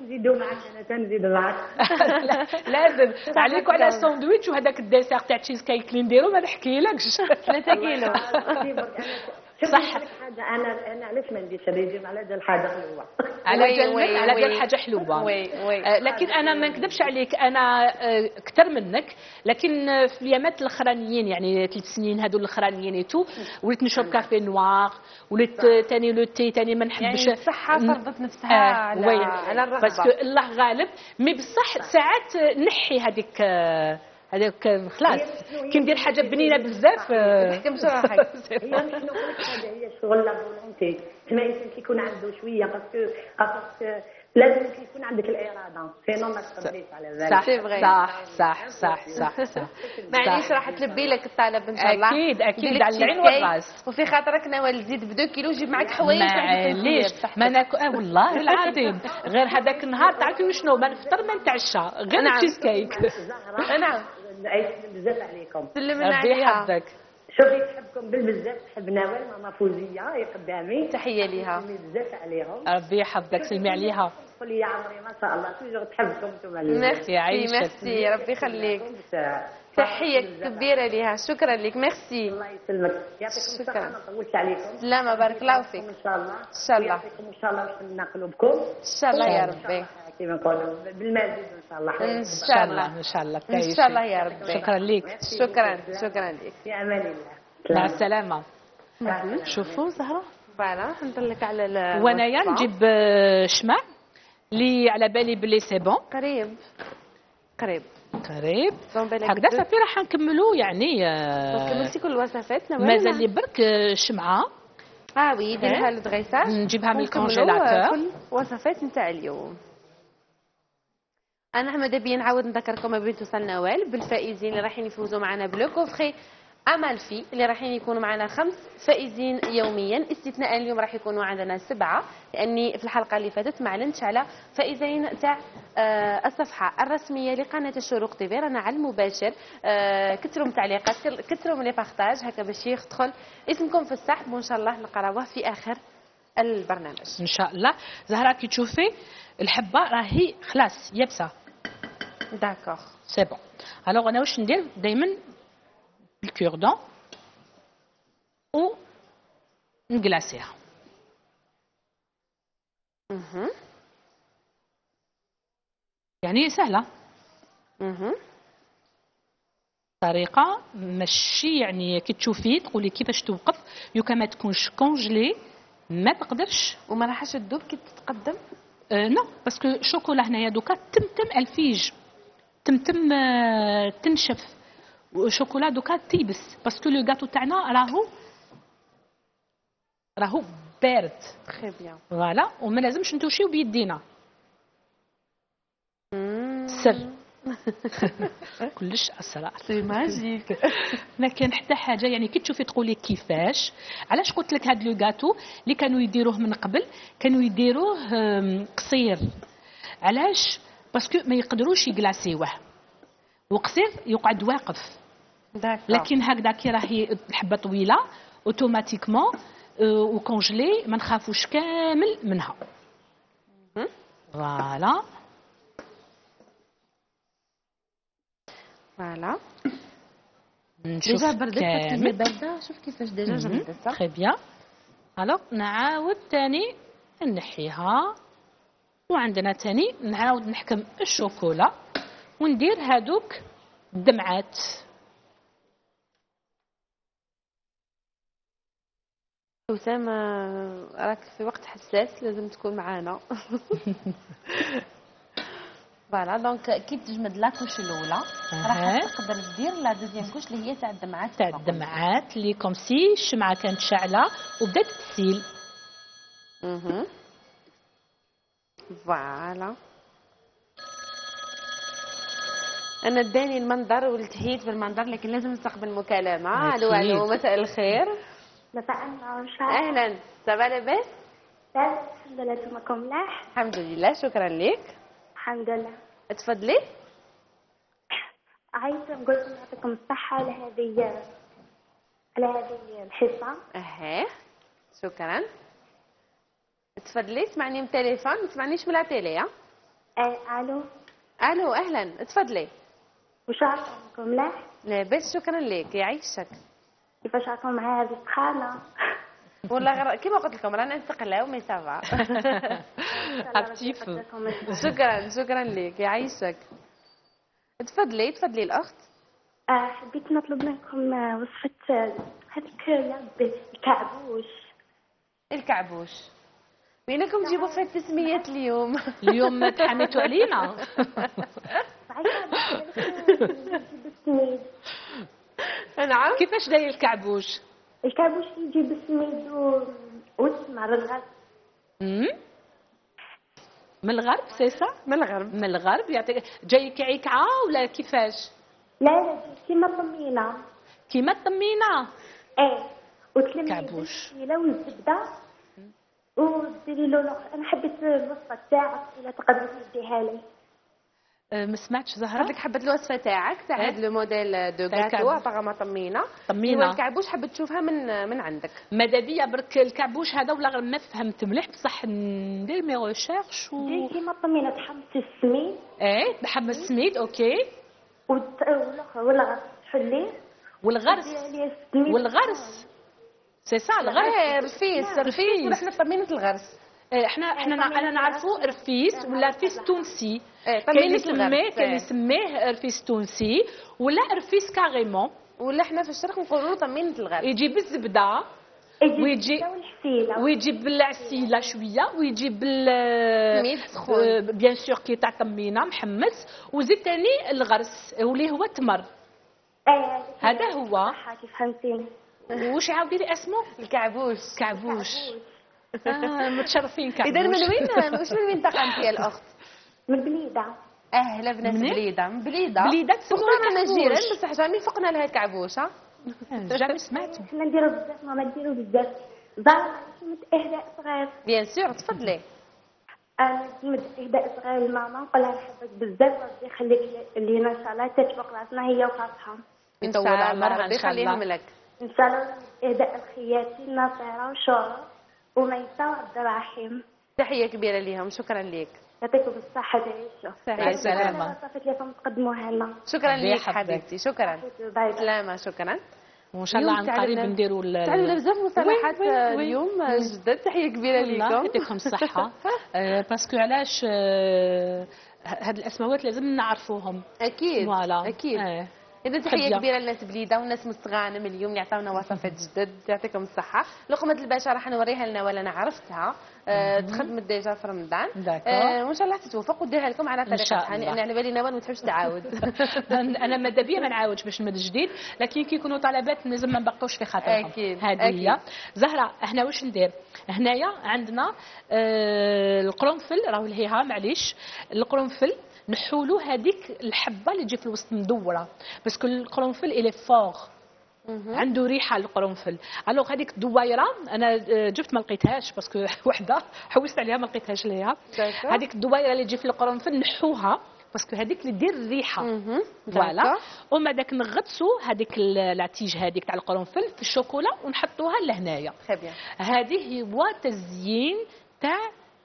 نزيدو معك أنا تنزيد معك لا، لازم عليكم على الساندويتش وهذاك ال dessert تاع تشيز كيك اللي نديرو ما نحكيلكش. 3 كيلو. صح. حاجة أنا أنا علاش ما نديرش ريجيم على جال حاجة حلوة؟ على oui، على oui. جال حاجة حلوة. Oui oui. آه، لكن أنا ما نكذبش عليك أنا آه، أكثر منك. لكن آه، في الايامات الأخرانيين يعني ثلاث سنين هذو الأخرانيين تو وليت نشرب café noir وليت آه، تاني le thé تاني ما نحبش. يعني الصحة فرضت نفسها على oui. على الرغبة. parce que الله غالب. mais بصح ساعات آه، نحي هذيك آه، هذاك خلاص. كي ندير حاجة بنينة بزاف تحكم روحك هي مش نقول لك حاجة هي شغل la volonté تما الانسان كيكون عنده شوية parce que parce que لازم يكون عندك الاراده sinon ما تقدريش على ذلك صح. صح صح صح صح صح معليش صح. راح تلبي لك الطلب إن شاء الله. أكيد، أكيد، ندير لك على العين. والرأس. وفي خاطرك نوال تزيد ب deux كيلو جيب معك حوايج معليش ما ناكل آه والله العظيم غير هذاك النهار تعرفي شنو؟ ما نفطر ما نتعشى. غير نعم. التشيز كيك. نعم. عايشين بزاف عليكم. ربي عليها. يحفظك. شوفي تحبكم بالبزاف تحب نوال ماما فوزيه هي قدامي. تحية ليها. بزاف عليهم. ربي يحفظك سلمي عليها قولي لي يا عمري ما شاء الله. toujours تحبكم أنتم merci. merci ربي يخليك. تحية كبيرة ليها. شكرا لك. ميرسي. الله يسلمك. يعطيكم شكراً. الصحه ما طولتش عليكم. سلامه بارك الله فيك. إن شاء الله. إن شاء الله. إن شاء الله. ويحسن قلوبكم إن شاء الله يا ربي. كيما نقولوا بالمزيد إن شاء الله إن شاء الله. إن شاء الله. إن شاء الله يا ربي. شكرا لك شكرا شكرا لك في أمان الله. مع السلامة. شوفوا زهرة. voilà ندلك على ال- وانايا. نجيب آه، شمع. اللي على بالي بلي c'est bon. قريب. قريب. قريب. هكذا صافي راح نكملوا يعني آه، كملتي كل ولا مازال؟ لي برك آه، شمعة. آه oui ديرها لل dressage نجيبها من ال congélateur. كل الوصفات نتاع اليوم. أنا ماذا بيا نعاود نذكركم ما بين توصل نوال بالفائزين اللي رايحين يفوزوا معنا ب le coffret Amalfi اللي رايحين يكونوا معنا خمس فائزين يوميا. استثناء اليوم راح يكونوا عندنا سبعة لأني في الحلقة اللي فاتت ما اعلنتش على فائزين تاع آه، الصفحة الرسمية لقناة الشروق TV رانا على المباشر. آه، كثروا من التعليقات كثروا من les partages هكا باش يدخل اسمكم في السحب وإن شاء الله نقرأوه في آخر البرنامج. إن شاء الله. زهرة كي تشوفي الحبة راهي خلاص يابسة. d'accord c'est bon alors أنا واش ندير دائما الكوردون و نكلاسيها أها يعني سهله أها طريقه ماشي يعني كي تشوفي تقولي كيفاش توقف لو كان ما تكونش congelé ما تقدرش وما راحش تذوب كي تتقدم أه non parce que chocolat هنايا دوكا تمتم الفيج تمتم آه، تنشف. وشوكولا دوكا تيبس. parce que le gâteau تاعنا راهو راهو بارد. très bien voilà. وما لازمش نتوشيو بيدينا. سر كلش أسرار. c'est magique ما كان حتى حاجة. يعني كي تشوفي تقولي كيفاش. علاش قلت لك هاد le gâteau؟ اللي كانوا يديروه من قبل كانوا يديروه قصير. علاش؟ parce que ما يقدروش يكلاسيوه وقصير يقعد واقف. لكن هكذا كي راهي الحبه طويلة automatiquement آه، و congelé ما نخافوش كامل منها. voilà. voilà. نشوف déjà بردت باردة. شوف كيفاش déjà جمدتها très bien. alors نعاود تاني نحيها. وعندنا تاني نعاود نحكم الشوكولا وندير هادوك الدمعات وسام راك في وقت حساس لازم تكون معانا voilà donc كي تجمد la couche الأولى راح. تقدر دير la deuxième couche اللي هي تاع الدمعات تاع. الدمعات اللي comme si الشمعة كانت شاعلة وبدات تسيل أها voilà. أنا اداني المنظر والتهيت بالمنظر لكن لازم نستقبل مكالمة. ألو. ألو مساء الخير. مساء النور أهلا. ça va لاباس الحمد لله تمكم ملاح؟ الحمد لله شكرا لك. الحمد لله. تفضلي عايزة نقول لكم يعطيكم الصحة على هذه على هذه الحصة. أها. شكرا. تفضلي اسمعني من التليفون ما تسمعنيش من التيلي ها؟ آه، ألو. ألو أهلا تفضلي وش عارفة ملاح لاباس شكرا لك يعيشك. كيفاش راكم مع هذه السخانة والله غير كيما قلت لكم رانا نتقلاو mais ça va. اكتيف شكرا شكرا لك يعيشك. تفضلي تفضلي الأخت. آه، حبيت نطلب منكم آه، وصفة آه، هذيك لعبة الكعبوش. الكعبوش. وينكم تجيبوا في التسميات اليوم. اليوم تحميتوا علينا. نعم. كيفاش داير الكعبوش؟ الكعبوش يجي بالسميد و... والتمر الغاز مم؟ من الغرب سيسا؟ من الغرب. من الغرب يعطيك جاي كعكعه ولا كيفاش؟ لا لا كيما طمينة كيما الطمينة. إيه وتلمي كعبوش. والزبدة. وديري له أنا حبيت الوصفة تاعك الا تقدر تديها لي. أه، ما سمعتش قلت زهره لك حبت الوصفة تاعك تاع إيه؟ هذا le modèle de gâteau طمينة. طمينة. إيوا الكعبوش حبت تشوفها من من عندك. ماذا بيا؟ برك الكعبوش هذا ولا غير ما فهمت مليح؟ بصح ندير mes recherches و كيما طمينة تحمس السميد. إيه نحمس السميد OK. والغرس تحليه. والغرس. ديالي 600 والغرس. سي سا الغرس رفيس رفيس ونحن في طمينة الغرس إحنا إحنا أنا نعرفوا رفيس ولا رفيس تونسي كاين يسميه كاين اللي. يسميه رفيس تونسي ولا رفيس كاريمون ولا إحنا في الشرق نقولوا طمينة الغرس يجي بالزبده يجي ويجي- ويجيب بالعسيله شوية ويجيب بال. bien sûr كي تاع طمينه محمص وزيد ثاني الغرس واللي هو تمر. إيه هذا هو. كيف فهمتيني وش عاودي لي اسمه؟ الكعبوش كعبوش آه متشرفين كعبوش اذا من وين وش من وين تقنتي يا الأخت؟ من بليدة. أهلا بنات؟ بليدة. من بليدة؟ بليدة. تسموها بورتو رانا كعبوش. جيران بصح جامي فقنا لها كعبوش ها جامي سمعتوا حنا نديرو بزاف ماما نديرو بزاف. نمد اهداء صغير. بيان سور تفضلي. أنا نمد اهداء صغير لماما نقول لها نحبك بزاف. ربي يخليك لينا إن شاء الله. تتفوق راسنا. هي وفاطمه إن يطول شاء الله ربي. يخليهم لك. اهداء لخياتي نصيرة وشورى وميسة وعبد الرحيم تحية كبيرة ليهم. شكرا لك يعطيكم الصحة تعيشوا مع السلامة. صافي لكم تقدموها لنا شكرا لك. حبيبتي. شكرا. سلامة. شكرا. وإن شاء الله عن قريب نديروا تعلمنا بزاف مصطلحات. اليوم جدا تحية كبيرة لكم يعطيكم الصحة. آه، باسكو علاش آه، هاد الأسماوات لازم نعرفوهم. أكيد. voilà. أكيد. آه. إذا تحية. كبيرة للناس بليدة والناس مستغانم اليوم اللي عطاونا وصفات جدد يعطيكم الصحة. لقمة الباشا راح نوريها لنا ولا أنا عرفتها آه تخدمت déjà في رمضان. آه وإن شاء الله تتوفق وديرها لكم على طريقتها. الله. لأن على بالي نوال ما تحبش تعاود. أنا ماذا بيا ما نعاودش باش نمد جديد لكن كي يكونوا طلبات لازم ما نبقوش في خاطرهم. هذه هي. زهرة إحنا واش ندير؟ هنايا عندنا آه القرنفل راهو لهيها معليش. القرنفل نحولو هذيك الحبة اللي تجي في الوسط مدورة. parce que القرنفل الي fort عنده ريحة القرنفل. alors هذيك الدويره أنا آه، جبت ما لقيتهاش parce que وحدة حوست عليها ما لقيتهاش ليها. هذيك الدويره اللي تجي في القرنفل نحوها parce que هذيك اللي دير الريحة. voilà. ومن بعدك نغطسوا هذيك ال- ال tige هذيك تاع القرنفل في الشوكولا ونحطوها لهنايا. هذه هو تزيين تاع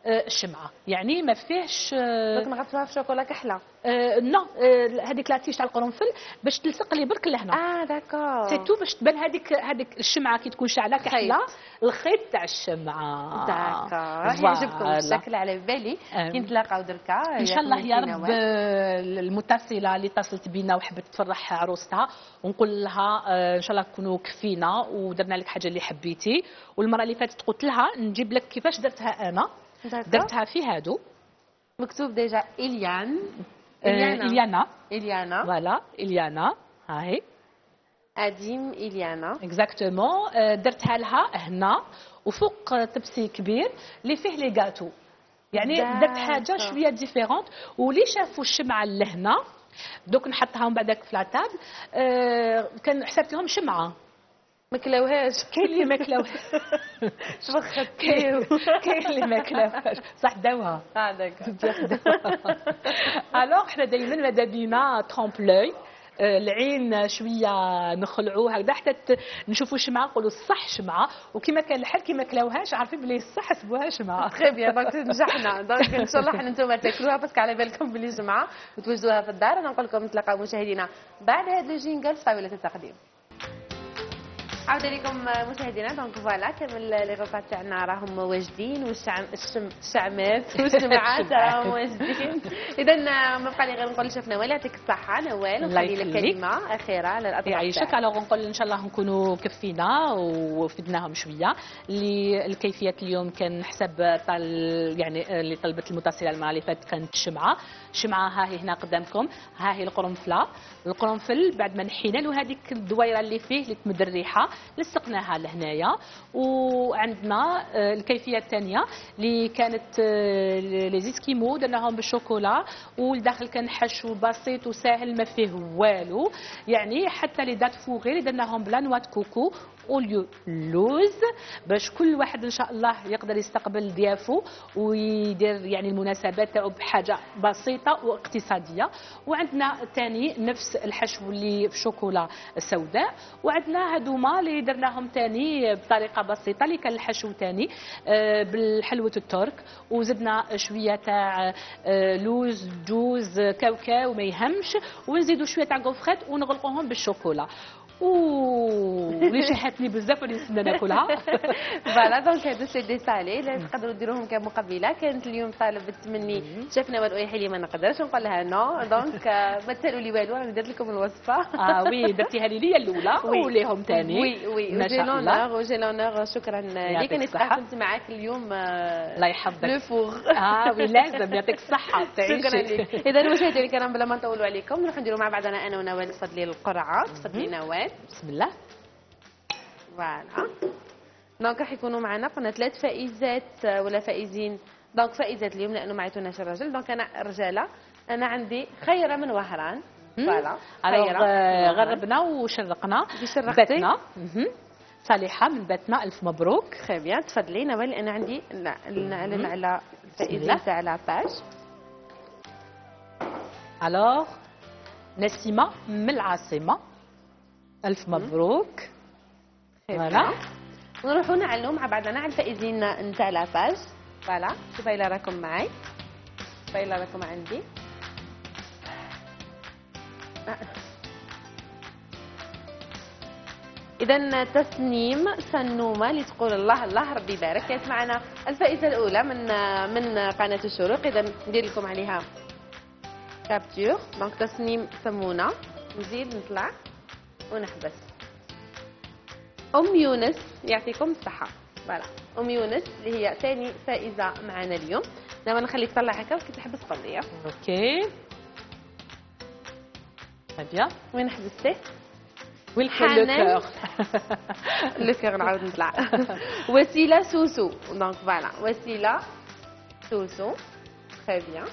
الشمعه يعني ما فيهش آه، دوك نغطسوها في شوكولا كحلة. آه، non. آه، هذيك ال tige تاع القرنفل باش تلصق لي برك لهنا. آه d'accord c'est tout باش تبان هذيك هذيك الشمعة كي تكون شاعله كحلة. الخيط تاع الشمعة. d'accord. يعجبكم الشكل على بالي. كي نتلاقاو دركا إن شاء الله يا رب. آه، المتصلة اللي اتصلت بينا وحبت تفرح عروستها ونقول لها آه، إن شاء الله تكونوا كفينا ودرنا لك حاجة اللي حبيتي. والمرة اللي فاتت قلت لها نجيب لك كيفاش درتها أنا. درتها في هادو؟ مكتوب déjà إليان. آه، إليانا. إليانا. إليانا. voilà إليانا. هاهي أديم إليانا. exactement درتها لها هنا. وفوق آه، طبسي كبير. اللي فيه les gâteaux يعني. درت حاجة شوية différente واللي شافوا الشمعة لهنا. دوك نحطها من بعدك في la table آه كان حسبت لهم شمعة. ما كلاوهاش. كاين اللي ما كلاوهاش. كاين. كاين اللي ما كلاوهاش. صح داوها. آه alors حنا دائما ماذا بينا؟ trompe-l'œil العين شوية نخلعوه هكذا حتى نشوفوا شمعه نقولوا صح شمعة. وكما كان الحال كي ما كلاوهاش عارفين بلي صح حسبوها شمعة. très bien donc نجحنا donc إن شاء الله حنا نتوما تاكلوها parce que على بالكم بلي جمعة وتوجدوها في الدار. أنا نقول لكم نتلاقاو مشاهدينا بعد هذا ال jingle. في طاوله التقديم. عودة لكم مشاهدينا donc voilà كامل les gâteaux تاعنا راهم واجدين والشعم الشم الشعمات والشمعات راهم واجدين إذا ما بقى لي غير نقول لشيف نوال يعطيك الصحة نوال ونخلي لك يخليك. كلمة أخيرة للأطراف يعيشك. alors نقول إن شاء الله نكونوا كفينا وفدناهم شوية. اللي الكيفية اليوم كان حسب يعني اللي طلبت المتصلة المره اللي فاتت كانت الشمعه الشمعه ها هي هنا قدامكم. ها هي القرنفلة. القرنفل بعد ما نحينا له هذيك الدويرة اللي فيه اللي تمد الريحة لصقناها لهنايا. وعندنا آه، الكيفية الثانية اللي كانت آه، les esquimaux درناهم بالشوكولا. والداخل كان حشو بسيط وسهل ما فيه والو. يعني حتى les dattes fourrées درناهم بلا noix de coco. au lieu اللوز باش كل واحد إن شاء الله يقدر يستقبل ضيافه ويدير يعني المناسبات تاعو بحاجة بسيطة واقتصادية. وعندنا ثاني نفس الحشو اللي في شوكولا سوداء. وعندنا هذوما اللي درناهم ثاني بطريقة بسيطة اللي كان الحشو ثاني آه، بالحلوة الترك. وزدنا شوية تاع آه، لوز جوز كاوكاو ما يهمش. ونزيدوا شوية تاع غوفريت ونغلقوهم بالشوكولا. ولي شهتني بزاف ولي نستنى ناكلها. فوالا دونك هادو سي دي سالي تقدروا ديروهم كمقبلة. كانت اليوم طالبت مني شفنا والو لي ما نقدرش نقول لها نو دونك ما تسالوا لي والو أنا درت لكم الوصفة. آه وي درتيها لي ليا الأولى وليهم ثاني وي وي شاء الله. وجي لونور شكرا لك اني تقاسمت معاك اليوم الله يحفظك. لو فوغ آه وي لازم يعطيك الصحة. شكرا لك اذا مشاهدينا الكرام بلا ما نطولوا عليكم نروح نديروا مع بعضنا أنا ونوال تفضلي القرعة تفضلي نوال. بسم الله. voilà donc راح يكونوا معنا قلنا ثلاث فائزات ولا فائزين. donc فائزات اليوم لأنه ما عيطوناش الرجل donc أنا رجالة. أنا عندي خيرة من وهران. voilà. خيرة غربنا وشرقنا. باتنا. صالحة من باتنا. ألف مبروك. très bien تفضلي نوال. أنا عندي نعلن على الفائزين تاع la page الوغ نسيمه من العاصمه ألف مبروك. voilà. ونروحوا نعلنوا مع بعضنا على الفائزين نتاع la page voilà. شوفوا إلى راكم معي. شوفوا إلى راكم عندي. إذا تسنيم سنومة اللي تقول الله الله ربي يبارك. كانت معنا الفائزة الأولى من من قناة الشروق. إذا ندير لكم عليها capture donc تسنيم سمونة. نزيد نطلع. ونحبس أم يونس يعطيكم الصحة. voilà. أم يونس اللي هي ثاني فائزة معنا اليوم. دابا نخليك تطلع هكا كي تحب تقضي OK. bien وين حبستي وين كان لو نعاود نطلع. وسيلة سوسو. donc voilà. وسيلة سوسو. très bien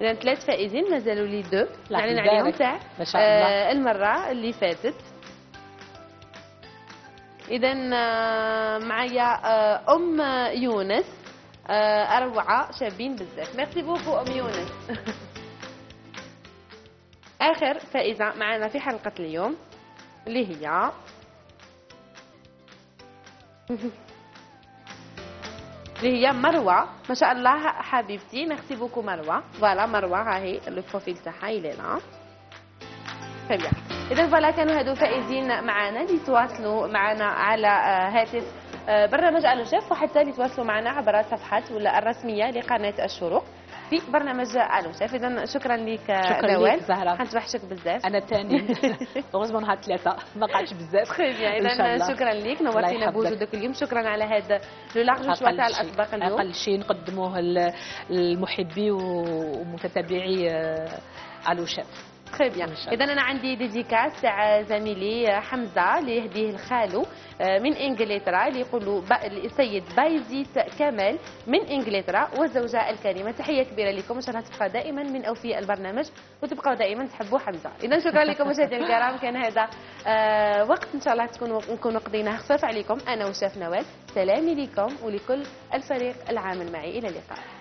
اذا ثلاث فائزين مازالوا les deux. نعلن عليهم تاع آه المرة اللي فاتت. اذا آه معايا آه أم يونس آه أروعة شابين بزاف. merci beaucoup أم يونس. آخر فائزة معنا في حلقة اليوم اللي هي اللي هي مروة. ما شاء الله حبيبتي merci beaucoup مروة. voilà مروة ها هي le profil تاعها لا طيب اذا voilà كانوا هادو فائزين معنا اللي تواصلوا معنا على هاتف برنامج ألو شيف وحتى اللي تواصلوا معنا عبر الصفحات ولا الرسمية لقناة الشروق. في برنامج ألو شيف اذا شكرا لك شكرا نوال. زهرة. حنتوحشك بزاف. أنا ثاني غزبون هاد ثلاثة. ما قعدتش بزاف. اذا شكرا لك. نورتينا بوجودك اليوم. شكرا على هذا le large choix تاع الاطباق اليوم. أقل شيء نقدموه للمحبي ومتتبعي ألو شيف très bien اذا أنا عندي dédicace تاع زميلي حمزة اللي يهديه لخالو من إنجلترا اللي يقولوا السيد بايزيت كمال من إنجلترا والزوجة الكريمة. تحية كبيرة لكم إن شاء الله تبقى دائما من أوفياء البرنامج وتبقوا دائما تحبوا حمزة. اذا شكرا لكم مشاهدينا الكرام كان هذا آه وقت إن شاء الله تكونوا نكونوا قضيناه خفيف عليكم. أنا وشاف نوال. سلامي لكم ولكل الفريق العامل معي. إلى اللقاء.